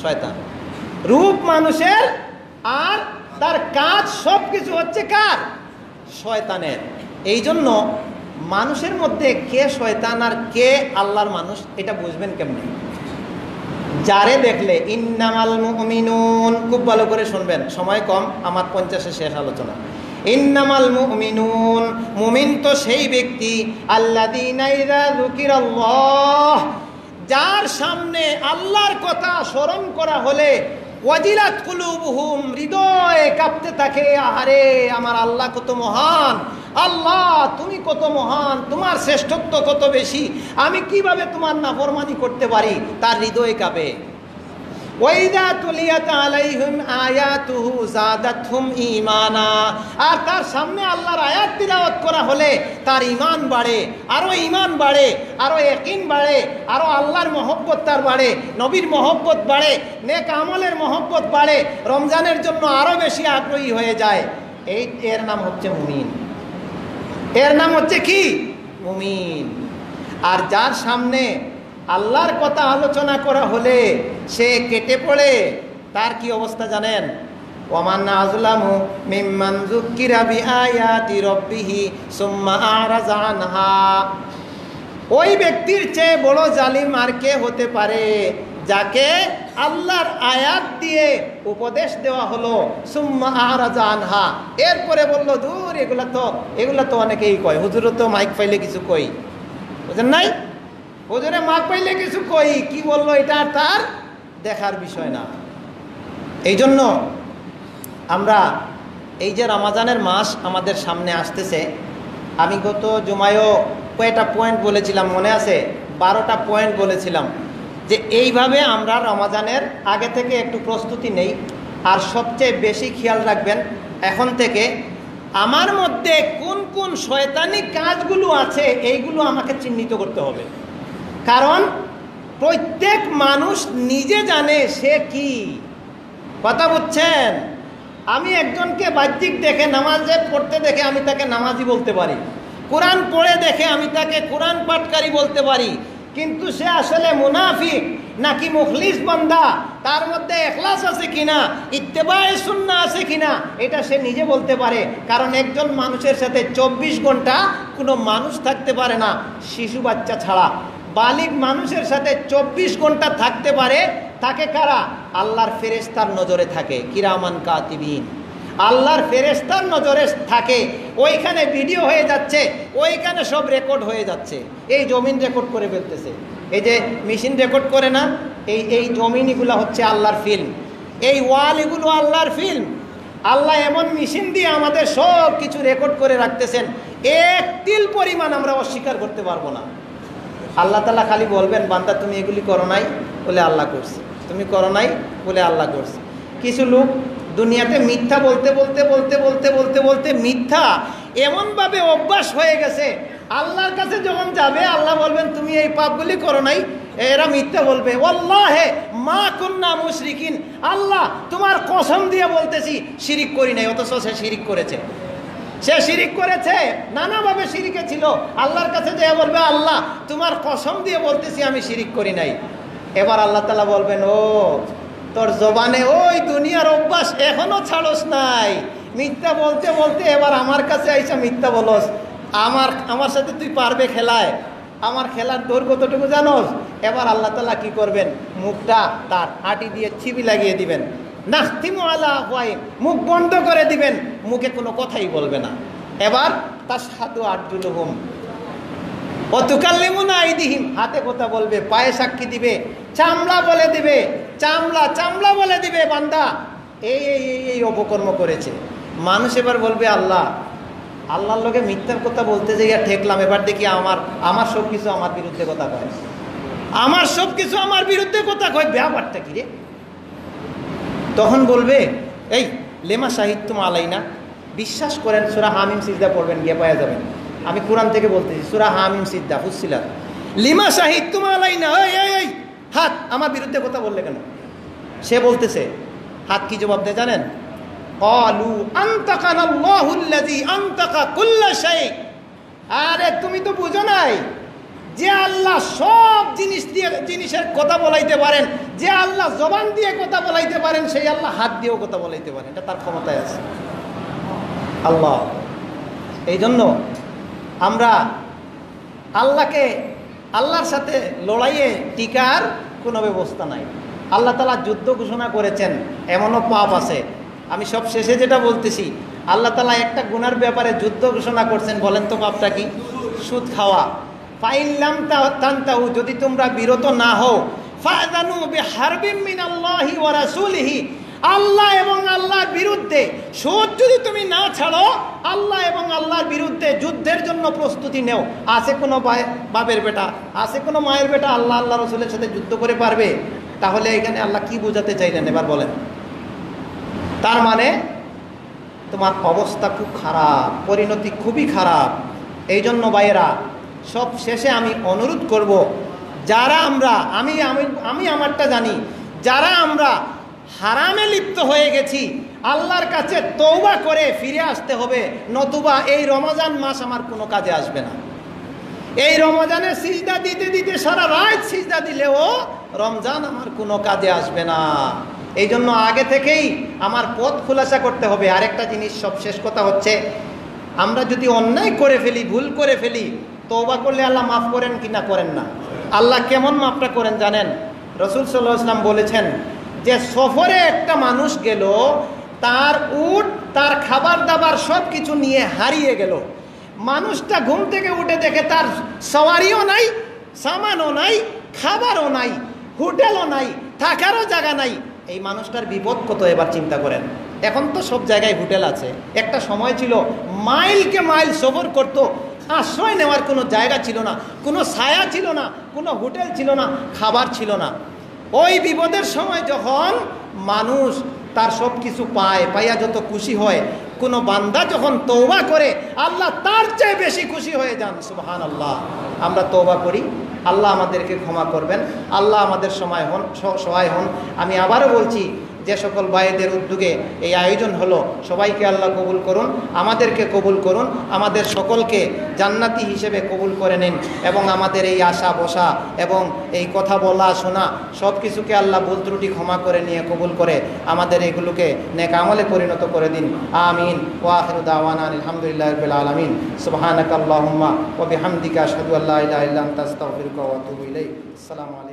শয়তান। রূপ মানুষের আর তার কাজ সব কিছু হচ্ছে কার? শয়তানের। এই জন্য মানুষের মধ্যে কে শয়তান আর কে আল্লাহর মানুষ, এটা বুঝবেন কেমনে? যারে দেখলে ইন্নামাল মুমিনুন, খুব ভালো করে শুনবেন। সময় কম, আমার পঞ্চাশে শেষ আলোচনা। ইন্নামাল মুমিনুন, মুমিন তো সেই ব্যক্তি আল্লাহ যার সামনে আল্লাহর কথা স্মরণ করা হলে ওয়াজিলাত কুলুবুহুম, হৃদয় কাঁপতে থাকে, আহারে, আমার আল্লাহ কত মহান। আল্লাহ, তুমি কত মহান, তোমার শ্রেষ্ঠত্ব কত বেশি, আমি কীভাবে তোমার না নাফরমানি করতে পারি? তার হৃদয় কাঁপে। ওয়াইদা তুলিয়াত আলাইহিম আয়াতুহু জাদাতহুম ঈমানা। আর তার সামনে আল্লাহর আয়াত তিলাওয়াত করা হলে তার ঈমান বাড়ে, আরও ঈমান বাড়ে, আরও ইয়াকিন বাড়ে, আরও আল্লাহর মহব্বত তার বাড়ে, নবীর মহব্বত বাড়ে, নেক আমলের মহব্বত বাড়ে, রমজানের জন্য আরও বেশি আগ্রহী হয়ে যায়। এই এর নাম হচ্ছে মুমিন। এর নাম হচ্ছে কি? মুমিন। আর যার সামনে আল্লাহর কথা আলোচনা করা হলে সে কেটে পড়ে, তার কি অবস্থা জানেন? ওমান আজলামু মিম্মান যুক্কিরা বিআয়াতি রাব্বিহি সুম্মা আরাজা আনহা ওই ব্যক্তির চেয়ে বড় জালিম আর কে হতে পারে, যাকে আল্লাহর আয়াত দিয়ে উপদেশ দেওয়া হলো, সুম্মা আনহা এরপরে বলল, দূর, এগুলা তো এগুলা তো অনেকেই কয়। হুজুরও তো মাইক ফাইলে কিছু কই বুঝেন নাই? হুজুরে মাইক পাইলে কিছু কই? কি বলল এটা আর তার? দেখার বিষয় না। এই জন্য আমরা এই যে রমাজানের মাস আমাদের সামনে আসতেছে, আমি গত জুমায়ও কয়েকটা পয়েন্ট বলেছিলাম, মনে আছে? বারোটা পয়েন্ট বলেছিলাম যে এইভাবে আমরা রমাজানের আগে থেকে একটু প্রস্তুতি নেই। আর সবচেয়ে বেশি খেয়াল রাখবেন, এখন থেকে আমার মধ্যে কোন কোন শয়তানি কাজগুলো আছে, এইগুলো আমাকে চিহ্নিত করতে হবে। কারণ প্রত্যেক মানুষ নিজে জানে সে কি। কথা বুঝছেন? আমি একজনকে বাহ্যিক দেখে, নামাজে পড়তে দেখে আমি তাকে নামাজি বলতে পারি। কোরআন পড়ে দেখে আমি তাকে কোরআন পাঠকারী বলতে পারি। কিন্তু সে আসলে মুনাফিক নাকি মুখলিস বান্দা? তার মধ্যে এখলাস আছে কিনা? ইত্তেবায় সুন্না আছে কিনা? এটা সে নিজে বলতে পারে। কারণ একজন মানুষের সাথে চব্বিশ ঘণ্টা কোনো মানুষ থাকতে পারে না, শিশু বাচ্চা ছাড়া। বালিক মানুষের সাথে চব্বিশ ঘণ্টা থাকতে পারে, থাকে কারা? আল্লাহর ফেরেস্তার নজরে থাকে, কিরামান কাতিবিন। আল্লাহর ফেরেস্তার নজরে থাকে, ওইখানে ভিডিও হয়ে যাচ্ছে, ওইখানে সব রেকর্ড হয়ে যাচ্ছে। এই জমিন রেকর্ড করে ফেলতেছে। এই যে মেশিন রেকর্ড করে না, এই এই জমিন এগুলো হচ্ছে আল্লাহর ফিল্ম এই ওয়াল এগুলো আল্লাহর ফিল্ম আল্লাহ এমন মেশিন দিয়ে আমাদের সব কিছু রেকর্ড করে রাখতেছেন। এক তিল পরিমাণ আমরা অস্বীকার করতে পারব না। আল্লাহ তালা খালি বলবেন, বান্দা, তুমি এগুলি করো নাই বলে আল্লাহ করছে। তুমি করো নাই বলে আল্লাহ করছে। কিছু লোক দুনিয়াতে মিথ্যা বলতে বলতে বলতে বলতে বলতে বলতে মিথ্যা এমনভাবে অভ্যাস হয়ে গেছে, আল্লাহর কাছে যখন যাবে, আল্লাহ বলবেন, তুমি এই পাপগুলি করো নাই, এরা মিথ্যা বলবে। হে মা কন্যা মুশরিকিন, আল্লাহ তোমার কসম দিয়ে বলতেছি, শিরিক করি নাই, অথচ সে শিরিক করেছে। সে শিরিক করেছে, নানাভাবে শিরিকে ছিল। আল্লাহর কাছে যে বলবে, আল্লাহ, তোমার কসম দিয়ে বলতেছি আমি শিরিক করি নাই। এবার আল্লাহ তালা বলবেন, ও, তোর জবানে ওই দুনিয়ার অভ্যাস এখনও ছাড়স নাই। মিথ্যা বলতে বলতে এবার আমার কাছে আইসা মিথ্যা বলস। আমার আমার সাথে তুই পারবে খেলায়। আমার খেলার দৌড় কতটুকু জানোস? এবার আল্লাহ তালা কি করবেন? মুখটা তার হাঁটি দিয়ে ছিবি লাগিয়ে দিবেন। নাস্তিমু আলা হয় মুখ বন্ধ করে দিবেন, মুখে কোনো কথাই বলবে না। এবার তার সাধু আর্জুল হুম অতুকাল্লিমুন আইদিহিম। হাতে কথা বলবে, পায়ে সাক্ষী দিবে, চামড়া বলে দিবে, চামড়া চামড়া বলে দিবে, বান্দা। এই এই এই অপকর্ম করেছে। মানুষ এবার বলবে, আল্লাহ, আল্লাহর লোকে মিথ্যার কথা বলতে যে ঠেকলাম, এবার দেখি আমার আমার সব কিছু আমার বিরুদ্ধে কথা কয়। আমার সব কিছু আমার বিরুদ্ধে কথা কয়, ব্যাপারটা কি রে? তখন বলবে, এই, লেমা সাহিত্য আলাই না বিশ্বাস করেন, সুরা হামিম সিদ্ধা পড়বেন, গিয়ে পাওয়া যাবেন। আমি কোরআন থেকে বলতেছি, সুরা হামিম সিদ্দা ফুসিলার লিমা সাহিত্য আলাই না এই হাত, আমার বিরুদ্ধে কথা বললে কেন? সে বলতেছে, হাত কি জবাব দেয় জানেন? অলু আন্তাকানাল্লাহুল্লাযী আন্তাকা কুল্লা শাই আরে, তুমি তো বুঝো নাই যে আল্লাহ সব জিনিস দিয়ে, জিনিসের কথা বলাইতে পারেন, যে আল্লাহ জবান দিয়ে কথা বলাইতে পারেন, সেই আল্লাহ হাত দিয়েও কথা বলাইতে পারেন। এটা তার ক্ষমতায় আছে। আল্লাহ। এই জন্য আমরা আল্লাহকে, আল্লাহর সাথে লড়াইয়ে টিকার কোনো ব্যবস্থা নাই। আল্লাহ তালা যুদ্ধ ঘোষণা করেছেন, এমনও পাপ আছে। আমি সব শেষে যেটা বলতেছি, আল্লাহ তালা একটা গুনার ব্যাপারে যুদ্ধ ঘোষণা করছেন, বলেন তো পাপটা কি? সুদ খাওয়া। ফাইল্লাম তান্তাহু, যদি তোমরা বিরত না হও ফাদানু বিহারবিম মিনাল্লাহি ওয়া রাসূলিহি, আল্লাহ এবং আল্লাহর বিরুদ্ধে সুদ যদি তুমি না ছাড়ো, আল্লাহ এবং আল্লাহর বিরুদ্ধে যুদ্ধের জন্য প্রস্তুতি নেও। আছে কোনো বাপের বেটা? আছে কোনো মায়ের বেটা? আল্লাহ আল্লাহ রসুলের সাথে যুদ্ধ করে পারবে? তাহলে এখানে আল্লাহ কি বোঝাতে চাইলেন? এবার বলেন। তার মানে তোমার অবস্থা খুব খারাপ, পরিণতি খুবই খারাপ। এই জন্য ভাইয়েরা সব শেষে আমি অনুরোধ করব, যারা আমরা, আমি আমি আমি আমারটা জানি, যারা আমরা হারামে লিপ্ত হয়ে গেছি, আল্লাহর কাছে তৌবা করে ফিরে আসতে হবে, নতুবা এই রমজান মাস আমার কোনো কাজে আসবে না। এই রমজানে সিজদা দিতে দিতে, সারা রাত সিজদা দিলেও রমজান আমার কোনো কাজে আসবে না। এই জন্য আগে থেকেই আমার পথ খোলাসা করতে হবে। আরেকটা জিনিস সব শেষ কথা হচ্ছে, আমরা যদি অন্যায় করে ফেলি, ভুল করে ফেলি তৌবা করলে আল্লাহ মাফ করেন কি না করেন না? আল্লাহ কেমন মাফটা করেন জানেন? রসুল সাল্লাহ বলেছেন যে সফরে একটা মানুষ গেল, তার উট, তার খাবার দাবার সব কিছু নিয়ে হারিয়ে গেল। মানুষটা ঘুম থেকে উঠে দেখে তার সওয়ারিও নাই, সামানও নাই, খাবারও নাই, হোটেলও নাই, থাকারও জায়গা নাই। এই মানুষটার বিপদ কত এবার চিন্তা করেন? এখন তো সব জায়গায় হোটেল আছে। একটা সময় ছিল মাইলকে মাইল সফর করত আশ্রয় নেওয়ার কোনো জায়গা ছিল না, কোনো ছায়া ছিল না, কোনো হোটেল ছিল না, খাবার ছিল না। ওই বিপদের সময় যখন মানুষ তার সব কিছু পায়, পাইয়া যত খুশি হয়, কোনো বান্দা যখন তৌবা করে, আল্লাহ তার চেয়ে বেশি খুশি হয়ে যান সুবহান আল্লাহ আমরা তৌবা করি, আল্লাহ আমাদেরকে ক্ষমা করবেন, আল্লাহ আমাদের সময় হন সহায় হন। আমি আবারও বলছি যে সকল ভাইদের উদ্যোগে এই আয়োজন হলো, সবাইকে আল্লাহ কবুল করুন, আমাদেরকে কবুল করুন, আমাদের সকলকে জান্নাতি হিসেবে কবুল করে নিন এবং আমাদের এই আশা বসা এবং এই কথা বলা শোনা সব কিছুকে আল্লাহ ভুল ত্রুটি ক্ষমা করে নিয়ে কবুল করে আমাদের এগুলোকে নেক আমলে পরিণত করে দিন। আমিন। ওয়াখির দাওয়ানা আলহামদুলিল্লাহ আলমিন। ইলাইক। আসসালামু আলাইকুম।